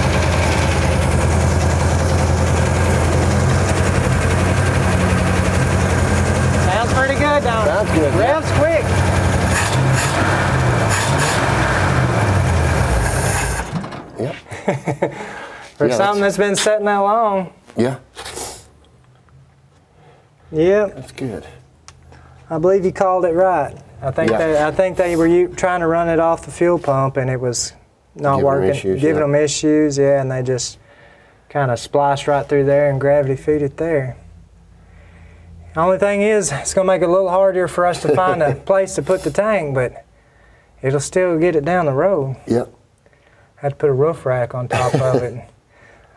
Sounds pretty good, don't it? Sounds good, yeah. Revs quick. Yep. <laughs> For Yeah, something that's been sitting that long. Yeah. Yep, That's good. I believe you called it right. I think Yeah. they, I think they were trying to run it off the fuel pump, and it was not Giving them working, issues, giving yeah. them issues, yeah, and they just kind of spliced right through there and gravity feed it there. Only thing is, it's gonna make it a little harder for us to find a <laughs> place to put the tank, but it'll still get it down the road. Yep. Had to put a roof rack on top of it,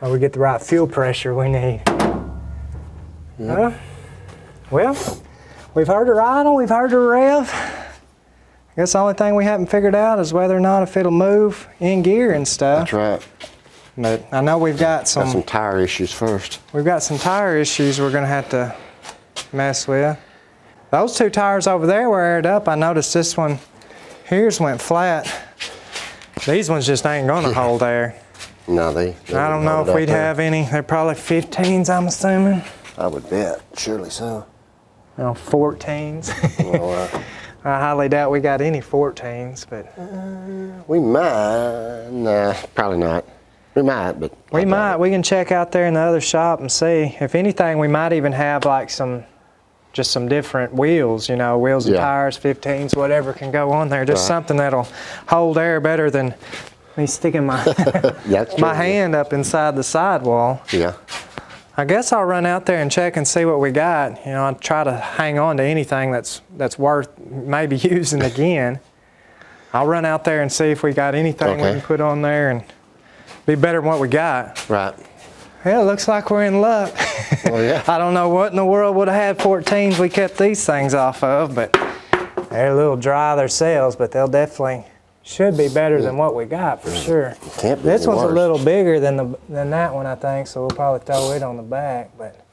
or <laughs> uh, we get the right fuel pressure we need. Huh? well, we've heard her idle, we've heard her rev. I guess the only thing we haven't figured out is whether or not if it'll move in gear and stuff. That's right. But I know we've got some, Got some tire issues first. we've got some tire issues we're gonna have to mess with. Those two tires over there were aired up. I noticed this one here's went flat. These ones just ain't gonna hold air. No, they. they I don't know if we'd have any. They're probably 15s, I'm assuming. I would bet. Surely so. No, 14s. Well, uh, <laughs> I highly doubt we got any 14s, but we might. Nah, probably not. We might, but. we might. it. We can check out there in the other shop and see. If anything, we might even have like some, just some different wheels. You know, wheels and Yeah. tires, 15s, whatever can go on there. Just Right. something that'll hold air better than me sticking my <laughs> <laughs> my true. hand up inside the sidewall. Yeah. I guess I'll run out there and check and see what we got. You know, I try to hang on to anything that's that's worth maybe <laughs> using again. I'll run out there and see if we got anything we can put on there and be better than what we got. Right. Yeah, it looks like we're in luck. Well, yeah. <laughs> I don't know what in the world would have had 14s we kept these things off of, but they're a little dry themselves, but they'll definitely should be better than what we got for sure. This one's a little bigger than the than that one, I think, so we'll probably throw it on the back. But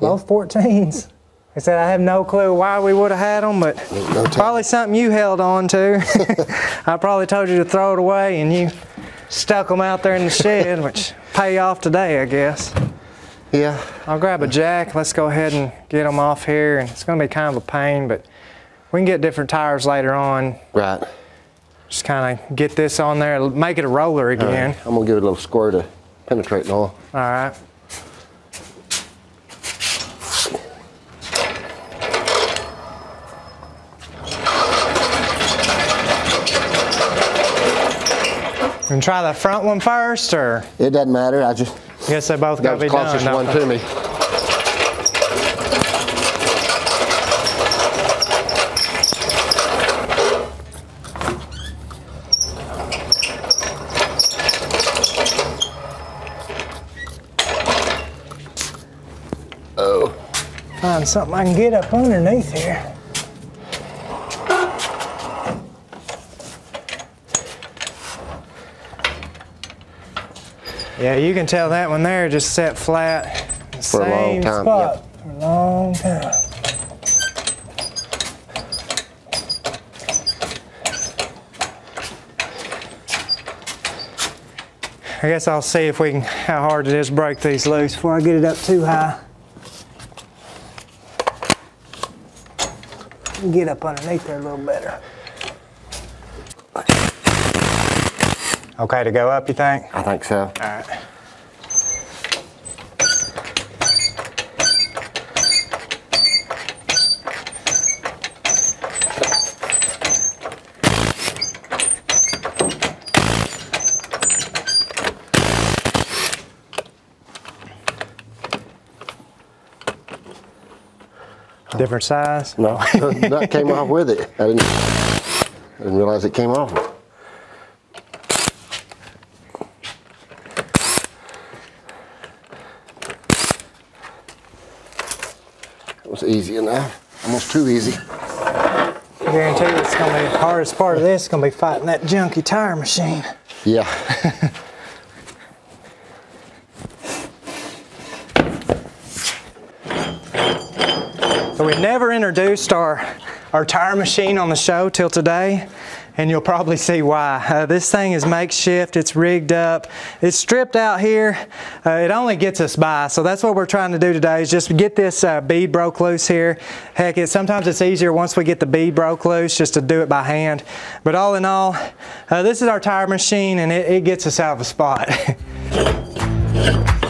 both 14s. I said I have no clue why we would have had them, but no probably something you held on to. <laughs> I probably told you to throw it away, and you stuck them out there in the shed, which <laughs> pay off today, I guess. Yeah. I'll grab a jack. Let's go ahead and get them off here, and it's going to be kind of a pain, but we can get different tires later on. Right. Just kind of get this on there, make it a roller again. I'm gonna give it a little squirt of penetrating oil. All right. And try the front one first, or It doesn't matter. I just I guess they both got to be the done. closest one to me. Oh. Find something I can get up underneath here. Yeah, you can tell that one there just set flat. For a long same time, spot for a long time. I guess I'll see if we can how hard it is to break these loose before I get it up too high. Get up underneath there a little better. Okay to go up, you think? I think so. Different size? No, <laughs> that came off with it. I didn't, I didn't realize it came off. It was easy enough. Almost too easy. I guarantee you it's gonna be the hardest part of this is gonna be fighting that junky tire machine. Yeah. <laughs> So we never introduced our, our tire machine on the show till today, and you'll probably see why. Uh, this thing is makeshift, it's rigged up, it's stripped out here. Uh, it only gets us by, so that's what we're trying to do today is just get this uh, bead broke loose here. Heck, it, sometimes it's easier once we get the bead broke loose just to do it by hand. But all in all, uh, this is our tire machine and it, it gets us out of a spot. <laughs>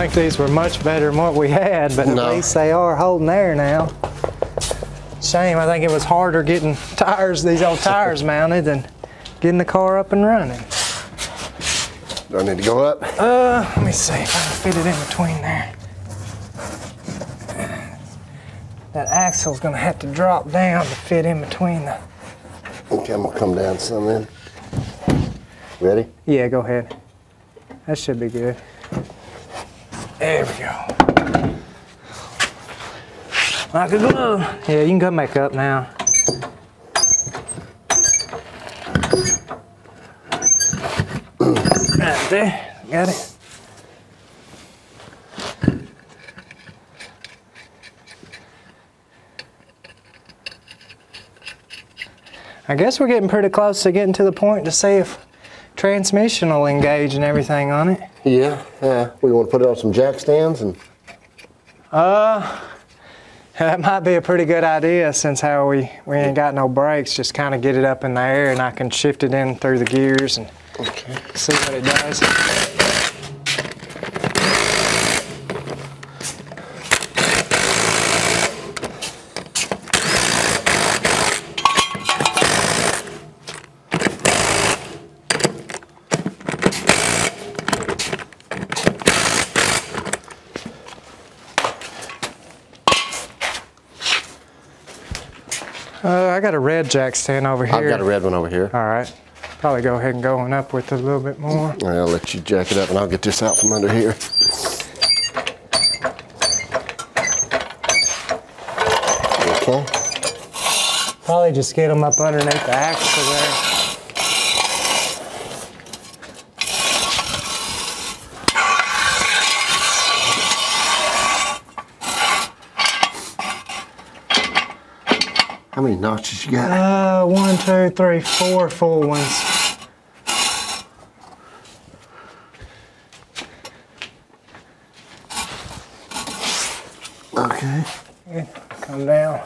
think these were much better than what we had, but No. at least they are holding there now. Shame, I think it was harder getting tires, these old tires mounted than getting the car up and running. Do I need to go up? Uh, let me see if I can fit it in between there. That axle's gonna have to drop down to fit in between the. Okay, I'm gonna come down some then. Ready? Yeah, go ahead. That should be good. There we go. Like a glove. Yeah, you can come back up now. Right there. Got it. I guess we're getting pretty close to getting to the point to see if transmission will engage and everything on it. Yeah, yeah. We want to put it on some jack stands and Uh, that might be a pretty good idea since how we, we ain't got no brakes. Just kind of get it up in the air and I can shift it in through the gears and okay. see what it does. Jack stand over here. I've got a red one over here. All right. Probably go ahead and go on up with it a little bit more. I'll let you jack it up and I'll get this out from under here. Okay. Probably just get them up underneath the axle there. How many notches you got? Uh, one, two, three, four full ones. Okay. Come down.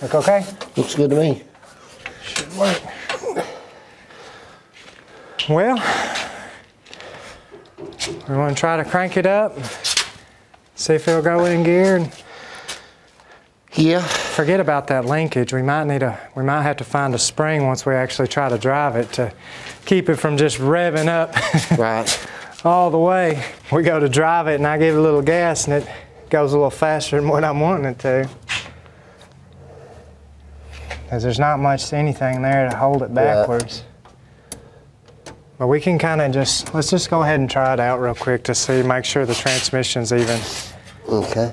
Look okay? Looks good to me. Should work. Well, we want to try to crank it up, see if it'll go in gear, and Yeah. forget about that linkage. We might need a, we might have to find a spring once we actually try to drive it to keep it from just revving up <laughs> Right. all the way. We go to drive it, and I give it a little gas, and it goes a little faster than what I'm wanting it to. Because there's not much anything there to hold it backwards. But we can kind of just, let's just go ahead and try it out real quick to see, make sure the transmission's even Okay.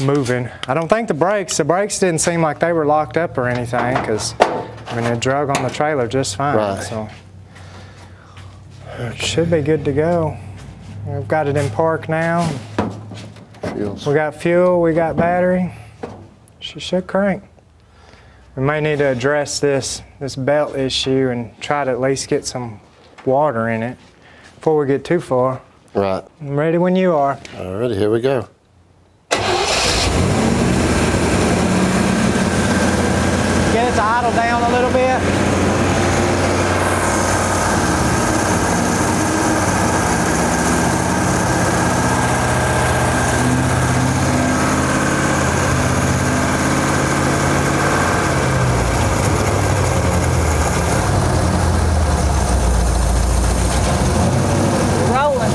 moving. I don't think the brakes, the brakes didn't seem like they were locked up or anything because, I mean, it drug on the trailer just fine. Right. So it should be good to go. We've got it in park now. Feels. We got fuel, we got battery. She should crank. We may need to address this this belt issue and try to at least get some water in it before we get too far. Right. I'm ready when you are. Alrighty, here we go. Get it to down a little bit. Rolling.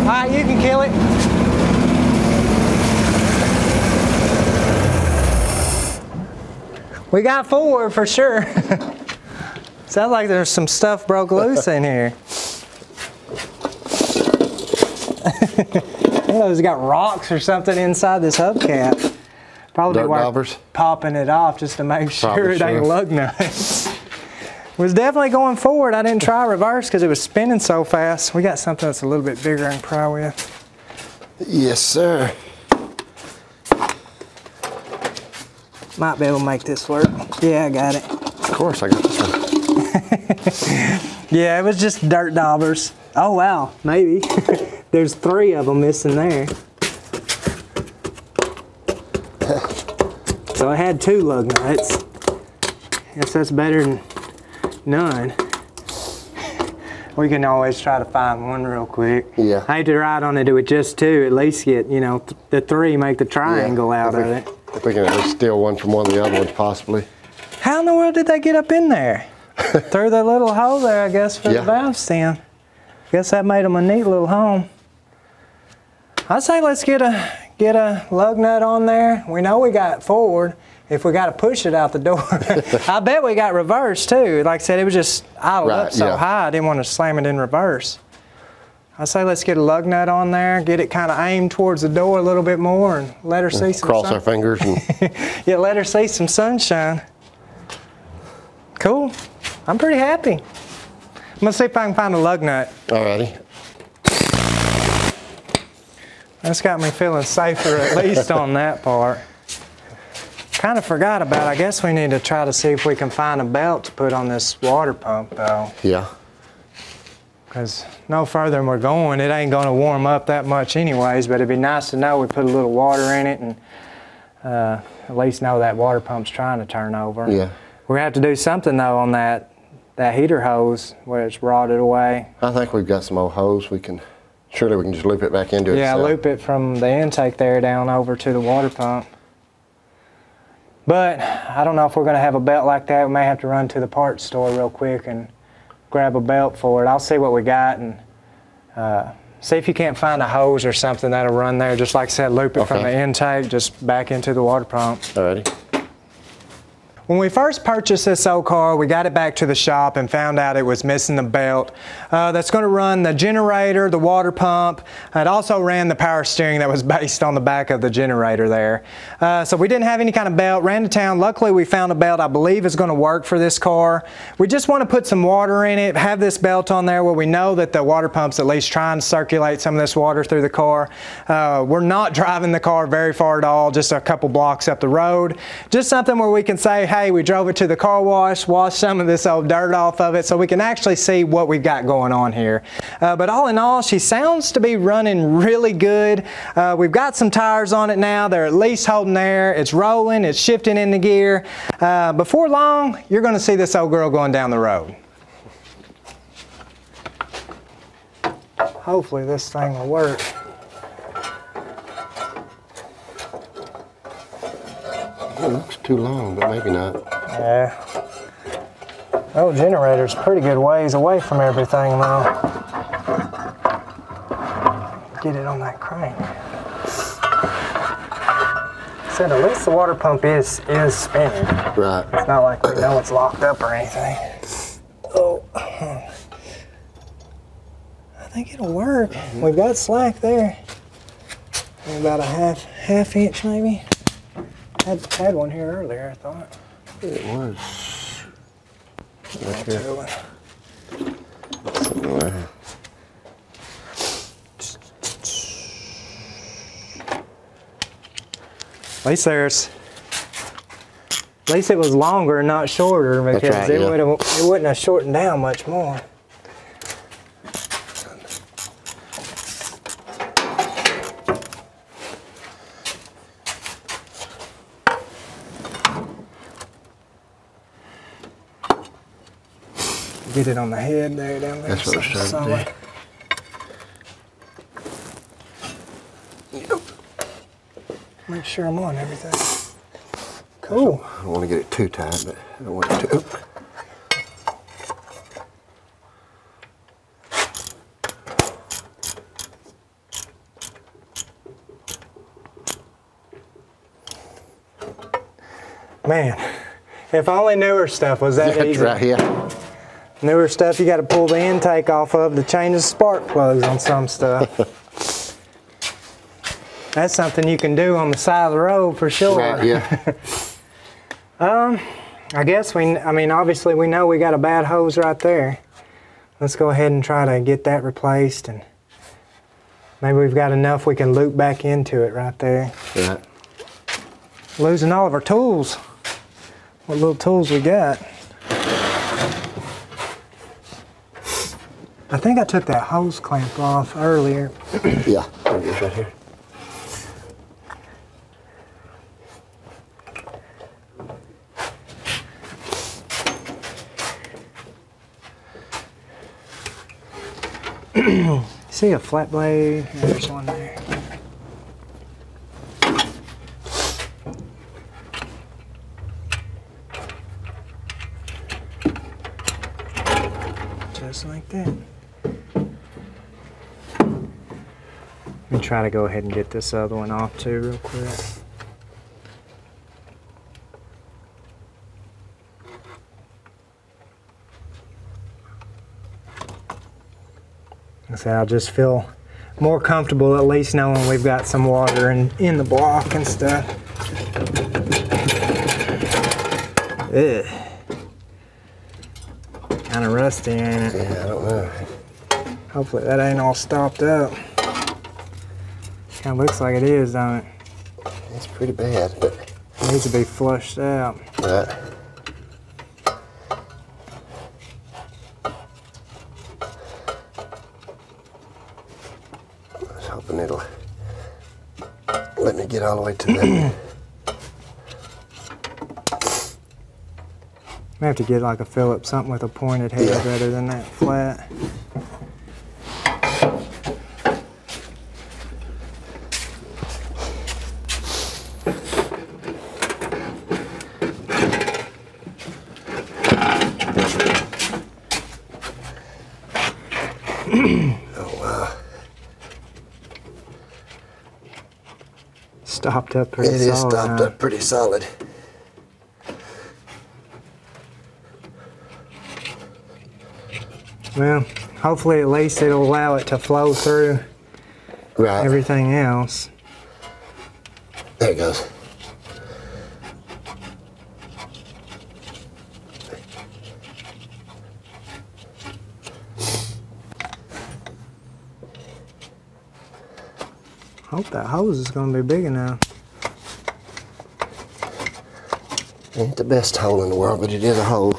All right, you can kill it. We got four for sure. <laughs> Sounds like there's some stuff broke loose in here. One of those got rocks or something inside this hubcap. Probably Dirt worth daubers? popping it off just to make sure Probably it ain't sure. lug nuts. was definitely going forward. I didn't try reverse because it was spinning so fast. We got something that's a little bit bigger and pry with. Yes, sir. Might be able to make this work. Yeah, I got it. Of course, I got this one. <laughs> Yeah, it was just dirt daubers. Oh wow, maybe. <laughs> There's three of them missing there. <laughs> so I had two lug nuts. Guess that's better than none. We can always try to find one real quick. Yeah. I hate to ride on it with just two. At least get, you know, th- the three, make the triangle Yeah, out of it. We can at least steal one from one of the other ones, possibly. How in the world did they get up in there? <laughs> Through the little hole there, I guess, for Yeah. the valve stem. Guess that made them a neat little home. I say let's get a get a lug nut on there. We know we got forward. If we got to push it out the door, <laughs> I bet we got reverse too. Like I said, it was just idled up so yeah. high, I didn't want to slam it in reverse. I say let's get a lug nut on there, get it kind of aimed towards the door a little bit more, and let her mm, see some Cross sun- our fingers and <laughs> yeah, let her see some sunshine. Cool. I'm pretty happy. I'm gonna see if I can find a lug nut. alrighty. That's got me feeling safer at least on that part. Kind of forgot about. It. I guess we need to try to see if we can find a belt to put on this water pump though, Yeah. Because no further than we're going, it ain't gonna warm up that much anyways. But it'd be nice to know we put a little water in it and uh, at least know that water pump's trying to turn over. Yeah. We're gonna have to do something though on that that heater hose where it's rotted away. I think we've got some old hose. We can, surely we can just loop it back into it. Yeah, itself. loop it from the intake there down over to the water pump. But I don't know if we're gonna have a belt like that. We may have to run to the parts store real quick and grab a belt for it. I'll see what we got and uh, see if you can't find a hose or something that'll run there. Just like I said, loop it from the intake just back into the water pump. Alrighty. When we first purchased this old car, we got it back to the shop and found out it was missing the belt. Uh, that's going to run the generator, the water pump. It also ran the power steering that was <laughs> based on the back of the generator there. Uh, so we didn't have any kind of belt. Ran to town. Luckily, we found a belt I believe is going to work for this car. We just want to put some water in it, have this belt on there where we know that the water pump's at least trying to circulate some of this water through the car. Uh, we're not <laughs> driving the car very far at all, just a couple blocks up the road. Just something where we can say, hey, we drove it to the car wash, washed some of this old dirt off of it so we can actually see what we've got going on here. Uh, but all in all, she sounds to be running really good. Uh, we've got some tires on it now. They're at least holding there. It's rolling, it's shifting into gear. Uh, before long, you're going to see this old girl going down the road. Hopefully this thing will work. It looks too long, but maybe not. Yeah. Oh, generator's pretty good ways away from everything though. Get it on that crank. Said at least the water pump is is spinning. Right. It's not like we know it's locked up or anything. Oh. I think it'll work. We've got slack there. About a half half inch maybe. Had had one here earlier, I thought. It was. Right Two here. somewhere. At least there's. At least it was longer not shorter because right, it yeah. would have it wouldn't have shortened down much more. Get it on the head there down there. That's what I was so it's to solid. Make sure I'm on everything. Cool. I don't want to get it too tight, but I don't want it to. Oop. Man, if I only knew newer stuff was that That's easy. right here. Newer stuff you got to pull the intake off of to change the spark plugs on some stuff. <laughs> That's something you can do on the side of the road for sure. Right, yeah. <laughs> Um, I guess we, I mean, obviously we know we got a bad hose right there. Let's go ahead and try to get that replaced and maybe we've got enough we can loop back into it right there. Right. Losing all of our tools. What little tools we got. I think I took that hose clamp off earlier. <clears throat> yeah. Right here. <clears throat> See a flat blade? There's one there. Try to go ahead and get this other one off too real quick. I say I just feel more comfortable at least knowing we've got some water in, in the block and stuff. Ugh. Kind of rusty, ain't it? Yeah, I don't know. Hopefully that ain't all stopped up. Kind of looks like it is, don't it? It's pretty bad, but It needs to be flushed out. right. I was hoping it'll let me get all the way to the. <clears throat> We have to get like a Phillips, something with a pointed head Yeah. rather than that flat. oh wow! Stopped up pretty It is solid, stopped huh? up pretty solid. Well, hopefully at least it'll allow it to flow through Right. everything else. there it goes. Hope that hose is gonna be big enough. Ain't the best hole in the world, but it is a hole.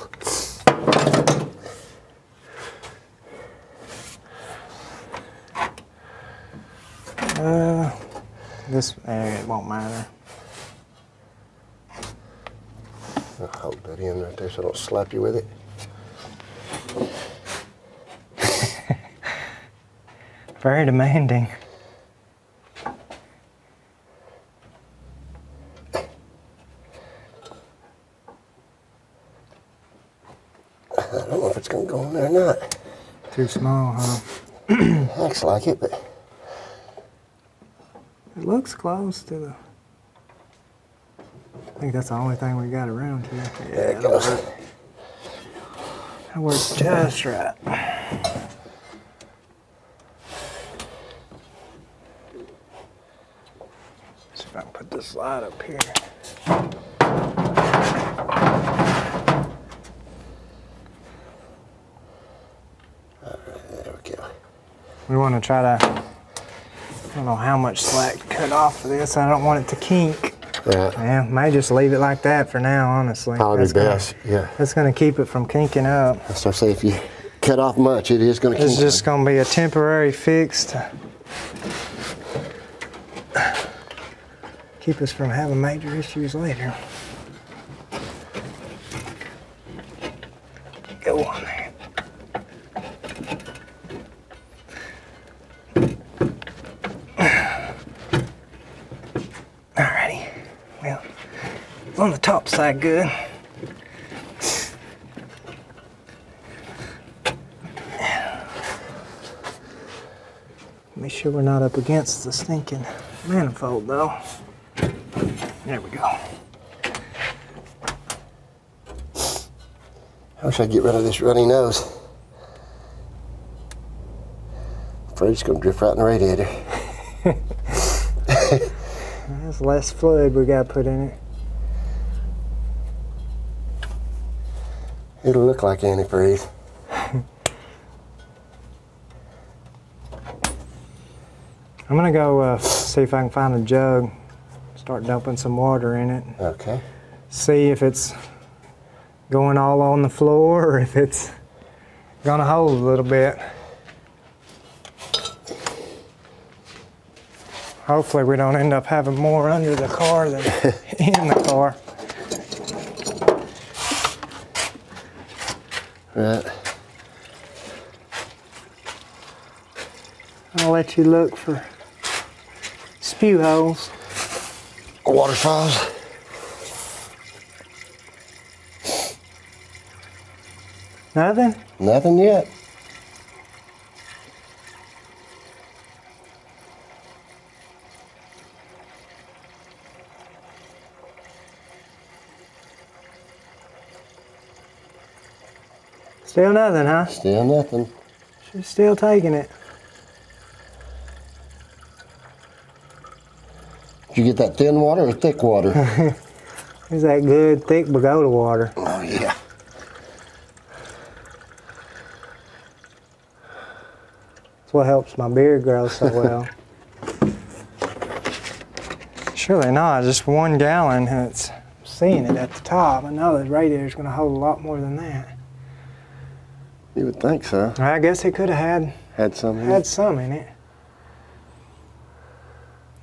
Uh, this eh, it won't matter. I'll hold that in right there so I don't slap you with it. <laughs> Very demanding. I don't know if it's gonna go in there or not. Too small, huh? <clears throat> looks like it, but It looks close to the. I think that's the only thing we got around here. there Yeah, it goes. that works just right. See if I can put this slide up here. There we go. Want to try to. I don't know how much slack to cut off of this. I don't want it to kink. Right. Yeah, may just leave it like that for now, honestly. Probably That's gonna- best. Yeah. That's going to keep it from kinking up. So I say if you cut off much, it is gonna It's keep. just going to be a temporary fix to keep us from having major issues later. Go on there. Alrighty. Well, it's on the top side good. Make sure we're not up against the stinking manifold though. There we go. I wish I'd get rid of this runny nose. I'm Afraid it's gonna drift right in the radiator. There's less fluid we got to put in it. It'll look like antifreeze. <laughs> I'm gonna go uh, see if I can find a jug, start dumping some water in it, Okay. see if it's going all on the floor or if it's gonna hold a little bit. Hopefully we don't end up having more under the car than <laughs> in the car. Right. I'll let you look for spew holes. Waterfalls. Nothing? Nothing yet. Still nothing, huh? Still nothing. She's still taking it. Did you get that thin water or thick water? <laughs> Is that good, thick Bogata water? oh yeah. That's what helps my beard grow so well. Surely not, just one gallon and it's seeing it at the top. I know the radiator's gonna hold a lot more than that. You would think so. I guess it could have had Had some in had it. some in it.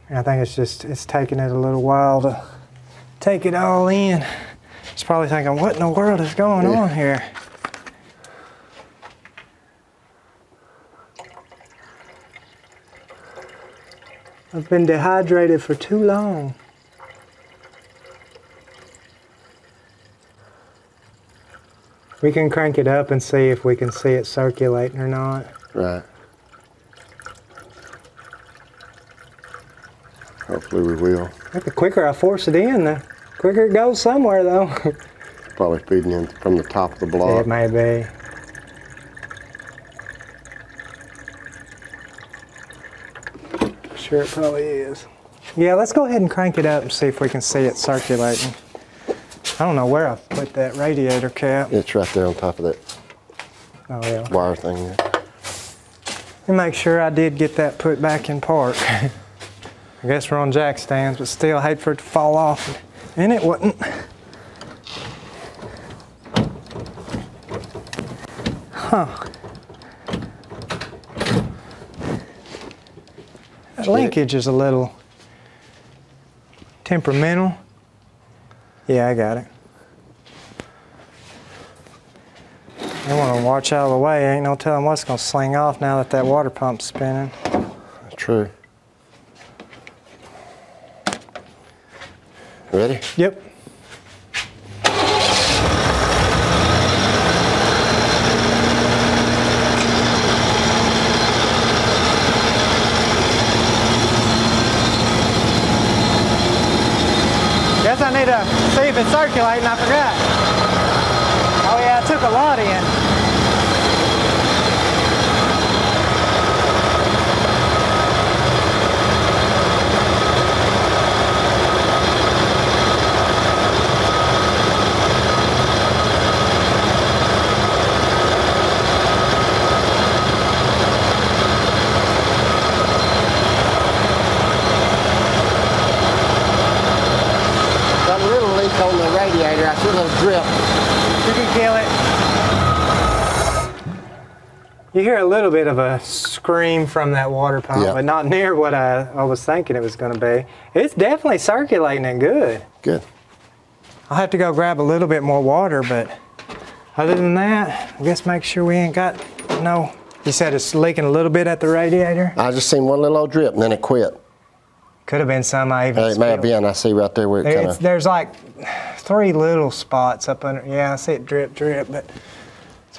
And I think it's just it's taking it a little while to take it all in. It's probably thinking, what in the world is going Yeah. on here? I've been dehydrated for too long. We can crank it up and see if we can see it circulating or not. Right. Hopefully we will. The quicker I force it in, the quicker it goes somewhere, though. <laughs> Probably feeding in from the top of the block. it may be. Sure, it probably is. Yeah, let's go ahead and crank it up and see if we can see it circulating. I don't know where I put that radiator cap. It's right there on top of that Oh, yeah. wire thing there. And make sure I did get that put back in park. <laughs> I guess we're on jack stands, but still I hate for it to fall off. And it wouldn't. Huh. That linkage is a little temperamental. Yeah, I got it. I want to watch out of the way. Ain't no telling what's going to sling off now that that water pump's spinning. True. Ready? Yep. Guess I need to see if it's circulating. I forgot. Oh yeah, I took a lot in. Got a little leak on the radiator. I see a little drip. You can kill it. You hear a little bit of a scream from that water pump, Yeah. but not near what I, I was thinking it was going to be. It's definitely circulating and good. Good. I'll have to go grab a little bit more water, but other than that, I guess make sure we ain't got no. You said it's leaking a little bit at the radiator. I just seen one little old drip and then it quit. Could have been some I even. It may have been. I see right there where it kind of. there's like three little spots up under. Yeah, I see it drip, drip, but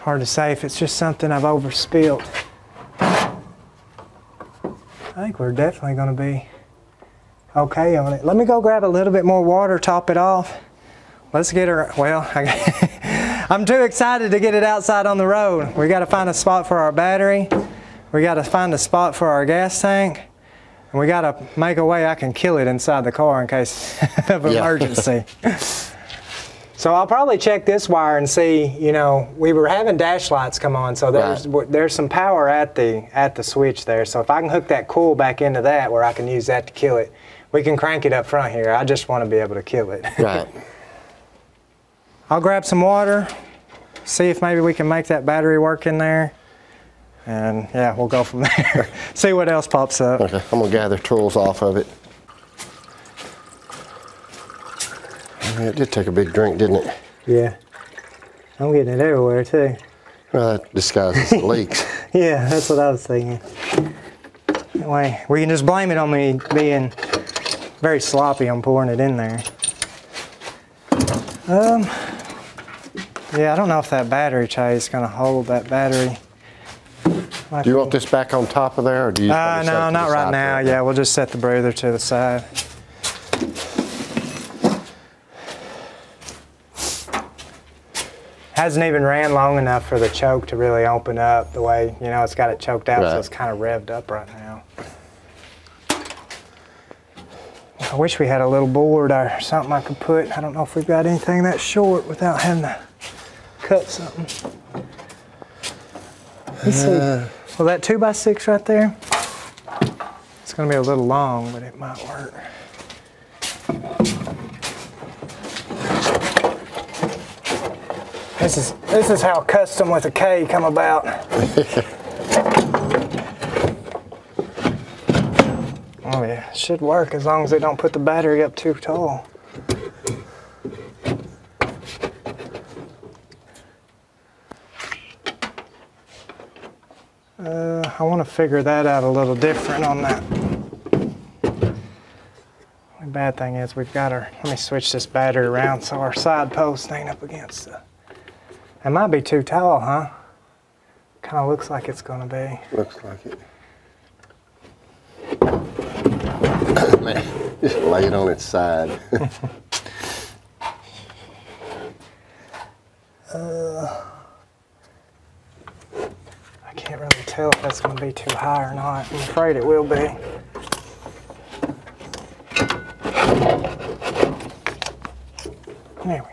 hard to say if it's just something I've overspilled. I think we're definitely going to be okay on it. Let me go grab a little bit more water, top it off. Let's get her. Well, <laughs> I, I'm too excited to get it outside on the road. We got to find a spot for our battery. We got to find a spot for our gas tank. And we got to make a way I can kill it inside the car in case <laughs> of emergency. <laughs> so I'll probably check this wire and see. You know, we were having dash lights come on, so there's there's some power at the at the switch there. So if I can hook that coil back into that, where I can use that to kill it, we can crank it up front here. I just want to be able to kill it. <laughs> Right. I'll grab some water, see if maybe we can make that battery work in there. And yeah, we'll go from <laughs> there. see what else pops up. Okay. I'm gonna gather tools off of it. Yeah, It did take a big drink, didn't it? Yeah. I'm getting it everywhere too. Well, that disguises the leaks. <laughs> Yeah, that's what I was thinking. Anyway, we can just blame it on me being very sloppy on pouring it in there. Um, yeah, I don't know if that battery tray is going to hold that battery. Do you want this back on top of there, or do you? Uh, to set it no, not right now. Yeah, we'll just set the breather to the side. Hasn't even ran long enough for the choke to really open up the way, you know, it's got it choked out, so it's kind of revved up right now. I wish we had a little board or something I could put. I don't know if we've got anything that short without having to cut something. Let me see. Uh. Well, that two by six right there, it's gonna be a little long, but it might work. This is this is how custom with a K come about. <laughs> oh yeah, should work as long as they don't put the battery up too tall. Uh, I want to figure that out a little different on that. The bad thing is we've got our, let me switch this battery around so our side post ain't up against the, it might be too tall, huh? Kind of looks like it's gonna be. Looks like it. <coughs> Man, just lay it on its side. <laughs> Uh, I can't really tell if that's gonna be too high or not. I'm afraid it will be. There we go.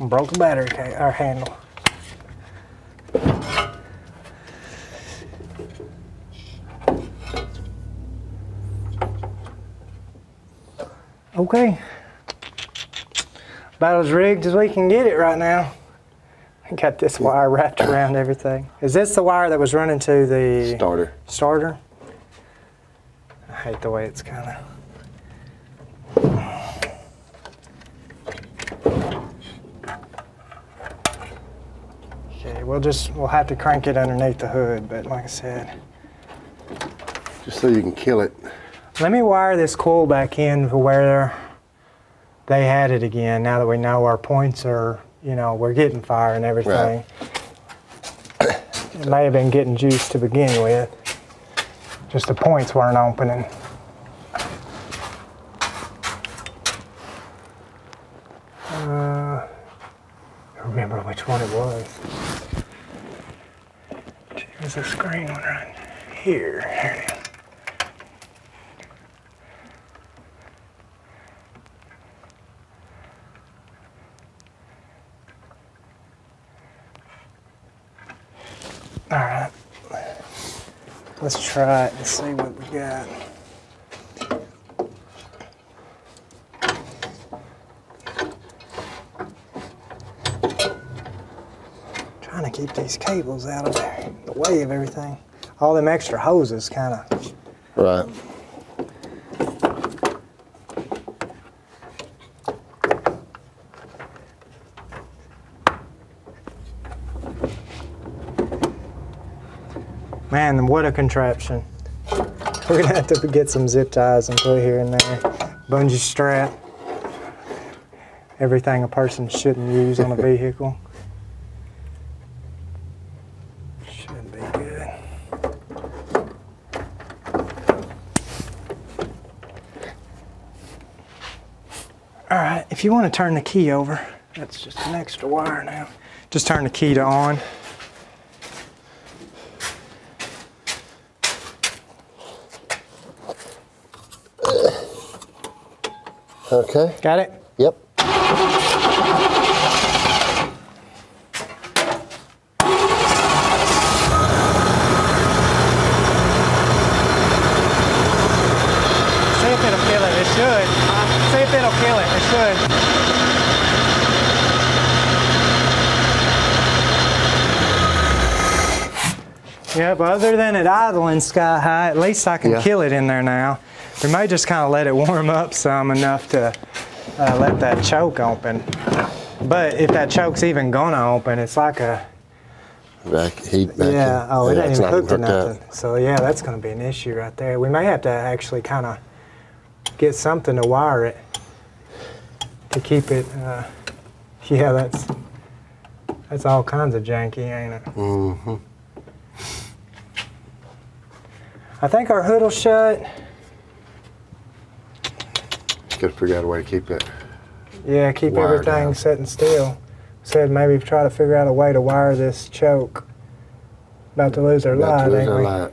Broke a battery or handle. Okay. About as rigged as we can get it right now. I got this wire wrapped around everything. Is this the wire that was running to the Starter. starter? I hate the way it's kind of. We'll just we'll have to crank it underneath the hood, but like I said, Just so you can kill it. let me wire this coil back in to where they had it again. Now that we know our points are, you know, we're getting fire and everything. It may have been getting juice to begin with. Just the points weren't opening. Uh, I remember which one it was. It was a screen one right here. All right. Let's try it and see what we got. Trying to keep these cables out of there, the way of everything. All them extra hoses kind of. Right. Man, what a contraption. We're gonna have to get some zip ties and put here and there. Bungee strap. Everything a person shouldn't use on a <laughs> vehicle. Should be good. All right, if you want to turn the key over, that's just an extra wire now. Just turn the key to on. Okay. Got it? Yep. See if it'll kill it. It should. See if it'll kill it. It should. Other than it idling sky high, at least I can Yeah. kill it in there now. We may just kind of let it warm up some enough to uh, let that choke open. But if that choke's even gonna open, it's like a Back, heat back Yeah, in. oh, it ain't even not hooked to hooked up. nothing. So yeah, that's gonna be an issue right there. We may have to actually kind of get something to wire it to keep it. Uh, <laughs> yeah, that's that's all kinds of janky, ain't it? Mm-hmm. I think our hood'll shut. Gotta figure out a way to keep it. Yeah, keep everything down. sitting still. Said maybe try to figure out a way to wire this choke. About to lose our About light, to lose ain't our we? light.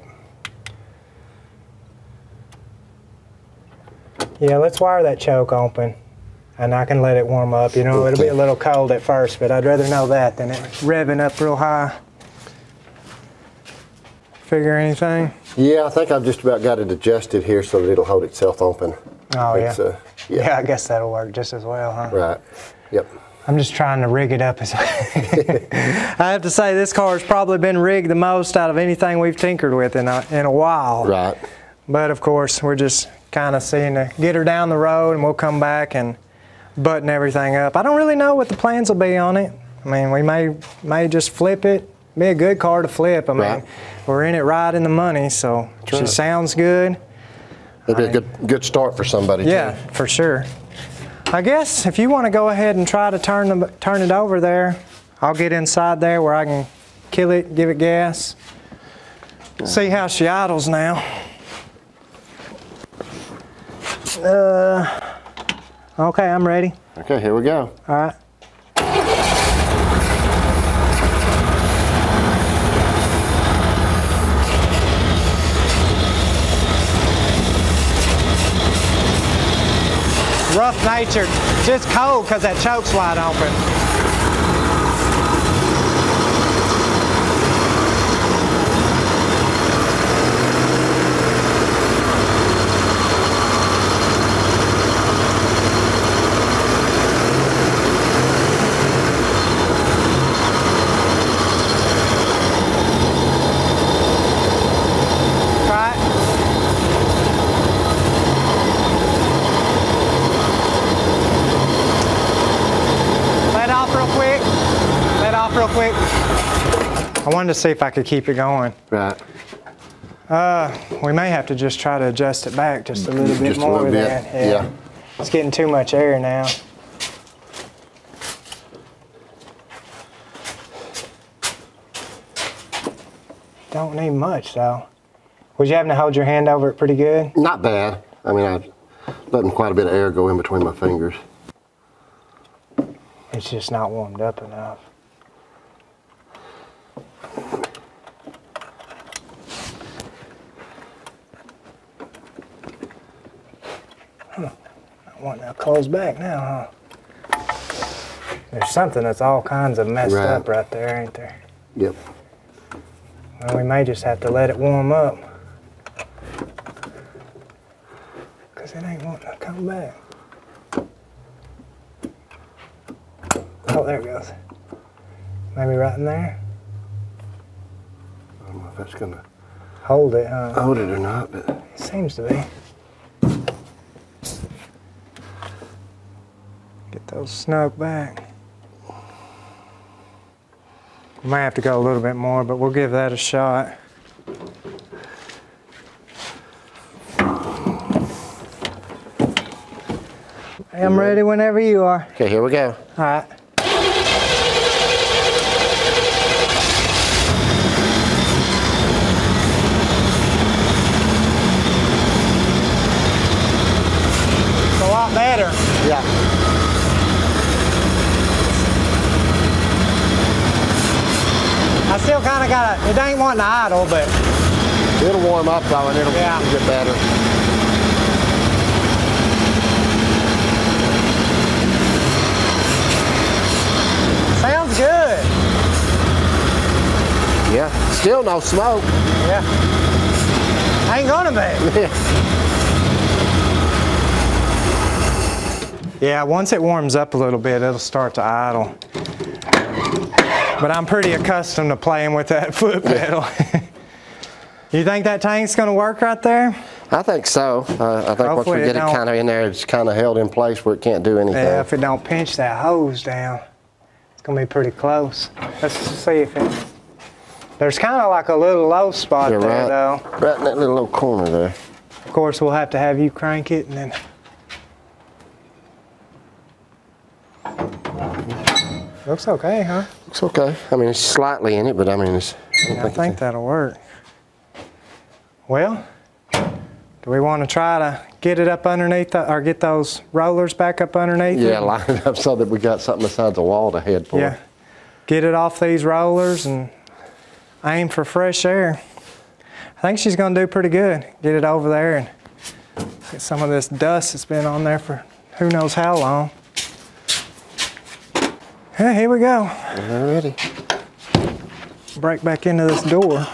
Yeah, let's wire that choke open, and I can let it warm up. You know, it'll be a little cold at first, but I'd rather know that than it revving up real high. Figure anything? Yeah, I think I've just about got it adjusted here so that it'll hold itself open. Oh yeah. Uh, yeah. yeah, I guess that'll work just as well, huh? Right. Yep. I'm just trying to rig it up as <laughs> I have to say this car's probably been rigged the most out of anything we've tinkered with in a, in a while. Right. But of course, we're just kind of seeing to get her down the road and we'll come back and button everything up. I don't really know what the plans will be on it. I mean, we may may just flip it. Be a good car to flip. I mean, Right. we're in it right in the money, so she right. sounds good. It'd be a good good start for somebody. too. Yeah, for sure. I guess if you want to go ahead and try to turn the, turn it over there, I'll get inside there where I can kill it, give it gas. See how she idles now. Uh, okay, I'm ready. Okay, here we go. All right. Rough just cold because that choke's wide open. Right. Let off real quick. Let off real quick. I wanted to see if I could keep it going. Right. Uh, We may have to just try to adjust it back just a little bit Just a more little bit. then. Yeah. It's getting too much air now. Don't need much though. Was you having to hold your hand over it pretty good? Not bad. I mean, I letting quite a bit of air go in between my fingers. It's just not warmed up enough. Huh. I want that close back now, huh? There's something that's all kinds of messed Right. up right there, ain't there? Yep. Well, we may just have to let it warm up. Because it ain't wanting to come back. Oh, there it goes. Maybe right in there. I don't know if that's gonna Hold it, huh? hold it or not, but It seems to be. Get those snug back. We might have to go a little bit more, but we'll give that a shot. I'm ready whenever you are. okay, here we go. All right. It's a lot better. Yeah. I still kind of got to, it ain't wanting to idle, but It'll warm up though, and it'll Yeah. get better. sounds good. Yeah. Still no smoke. Yeah. Ain't gonna be. <laughs> Yeah, once it warms up a little bit, it'll start to idle. But I'm pretty accustomed to playing with that <laughs> foot pedal. <laughs> you think that tank's gonna work right there? I think so. Uh, I think once Hopefully we get it don't- kind of in there, it's kind of held in place where it can't do anything. Yeah, if it don't pinch that hose down, it's gonna be pretty close. Let's see if it. There's kind of like a little low spot Yeah, there right, though. right in that little, little corner there. Of course, we'll have to have you crank it and then. Looks okay, huh? Looks okay. I mean, it's slightly in it, but I mean, it's. I don't I think think that'll work. Well, do we want to try to get it up underneath, the, or get those rollers back up underneath yeah, it? <laughs> line it up so that we got something besides the wall to head for. Yeah. Get it off these rollers and aim for fresh air. I think she's going to do pretty good. Get it over there and get some of this dust that's been on there for who knows how long. Yeah, here we go. Already. Break back into this door.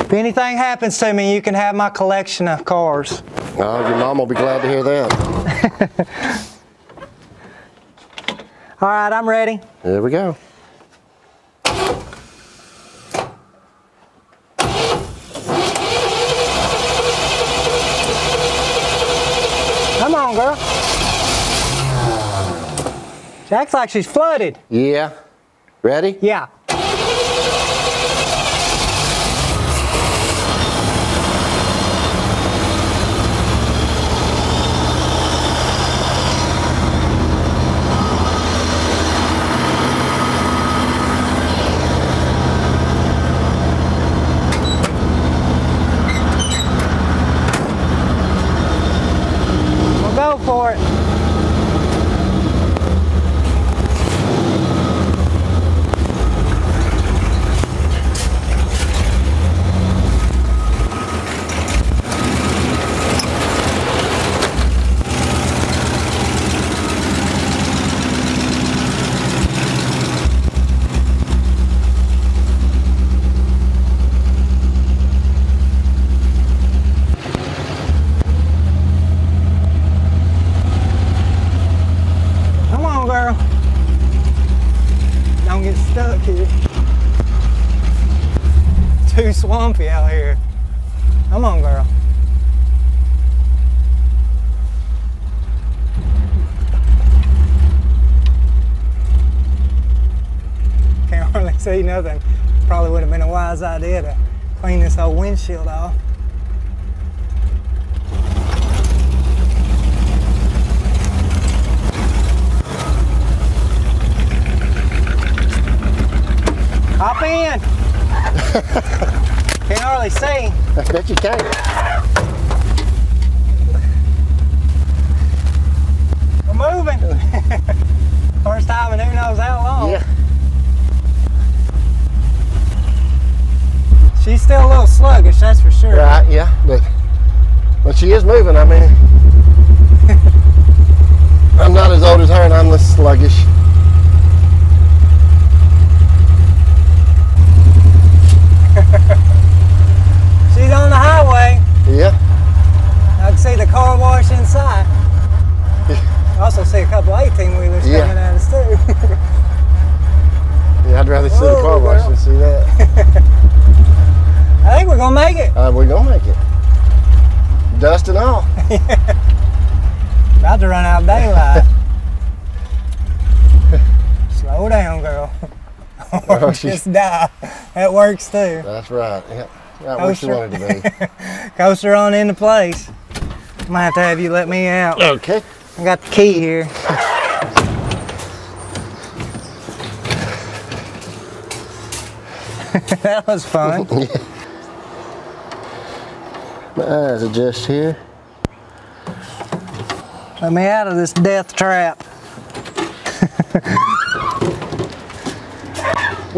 If anything happens to me, you can have my collection of cars. Oh, your mom will be glad to hear that. <laughs> All right, I'm ready. There we go. Come on, girl. She acts like she's flooded. Yeah. Ready? Yeah. We'll go for it. Come on, girl. Don't get stuck here. Too swampy out here. Come on, girl. Can't hardly see nothing. Probably would have been a wise idea to clean this whole windshield off. Hop in. Can't hardly see. I bet you can. We're moving. First time in who knows how long. Yeah. She's still a little sluggish, that's for sure. Right, yeah. But but she is moving, I mean. I'm not as old as her and I'm less sluggish. She's on the highway. Yeah. I can see the car wash inside. I also see a couple 18 wheelers Yeah. coming at us too. Yeah, I'd rather see the Whoa, car wash girl. than see that. I think we're gonna make it. Uh, we're gonna make it. Dust and all. About to run out of daylight. Slow down, girl. Just die. That works too. That's right. Yeah. Right where she Coaster. wanted to be. <laughs> Coaster on into place. Might have to have you let me out. Okay. I got the key here. <laughs> that was fun. My eyes adjust here. Let me out of this death trap.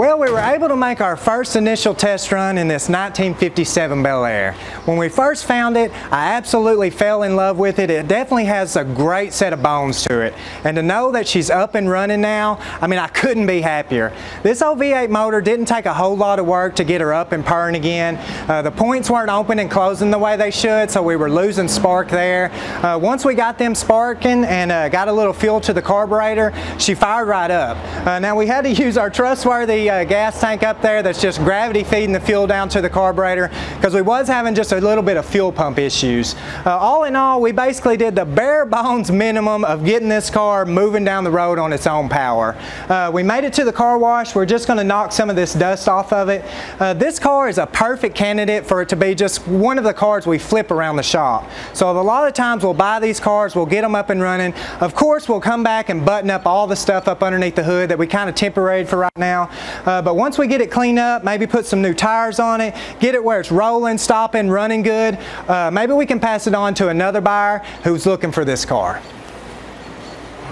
Well, we were able to make our first initial test run in this 1957 Bel Air. When we first found it, I absolutely fell in love with it. It definitely has a great set of bones to it. And to know that she's up and running now, I mean, I couldn't be happier. This old V8 motor didn't take a whole lot of work to get her up and purring again. Uh, the points weren't open and closing the way they should, so we were losing spark there. Uh, once we got them sparking and uh, got a little fuel to the carburetor, she fired right up. Uh, now we had to <laughs> use our trustworthy gravity uh, gas tank up there that's just gravity feeding the fuel down to the carburetor because we was having just a little bit of fuel pump issues. Uh, all in all, we basically did the bare bones minimum of getting this car moving down the road on its own power. Uh, we made it to the car wash. We're just going to knock some of this dust off of it. Uh, this car is a perfect candidate for it to be just one of the cars we flip around the shop. So a lot of times we'll buy these cars, we'll get them up and running. Of course, we'll come back and button up all the stuff up underneath the hood that we kind of temporary for right now. Uh, but once we get it cleaned up, maybe put some new tires on it, get it where it's rolling, stopping, running good, uh, maybe we can pass it on to another buyer who's looking for this car.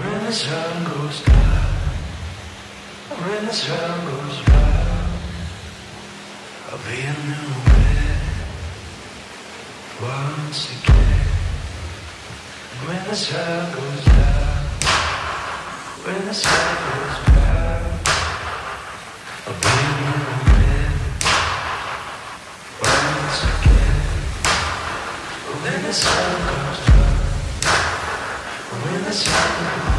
When the sun goes down, when the sun goes down, I'll be a new man once again. When the sun goes down, when the sun goes down, When the sun goes down, when the sun goes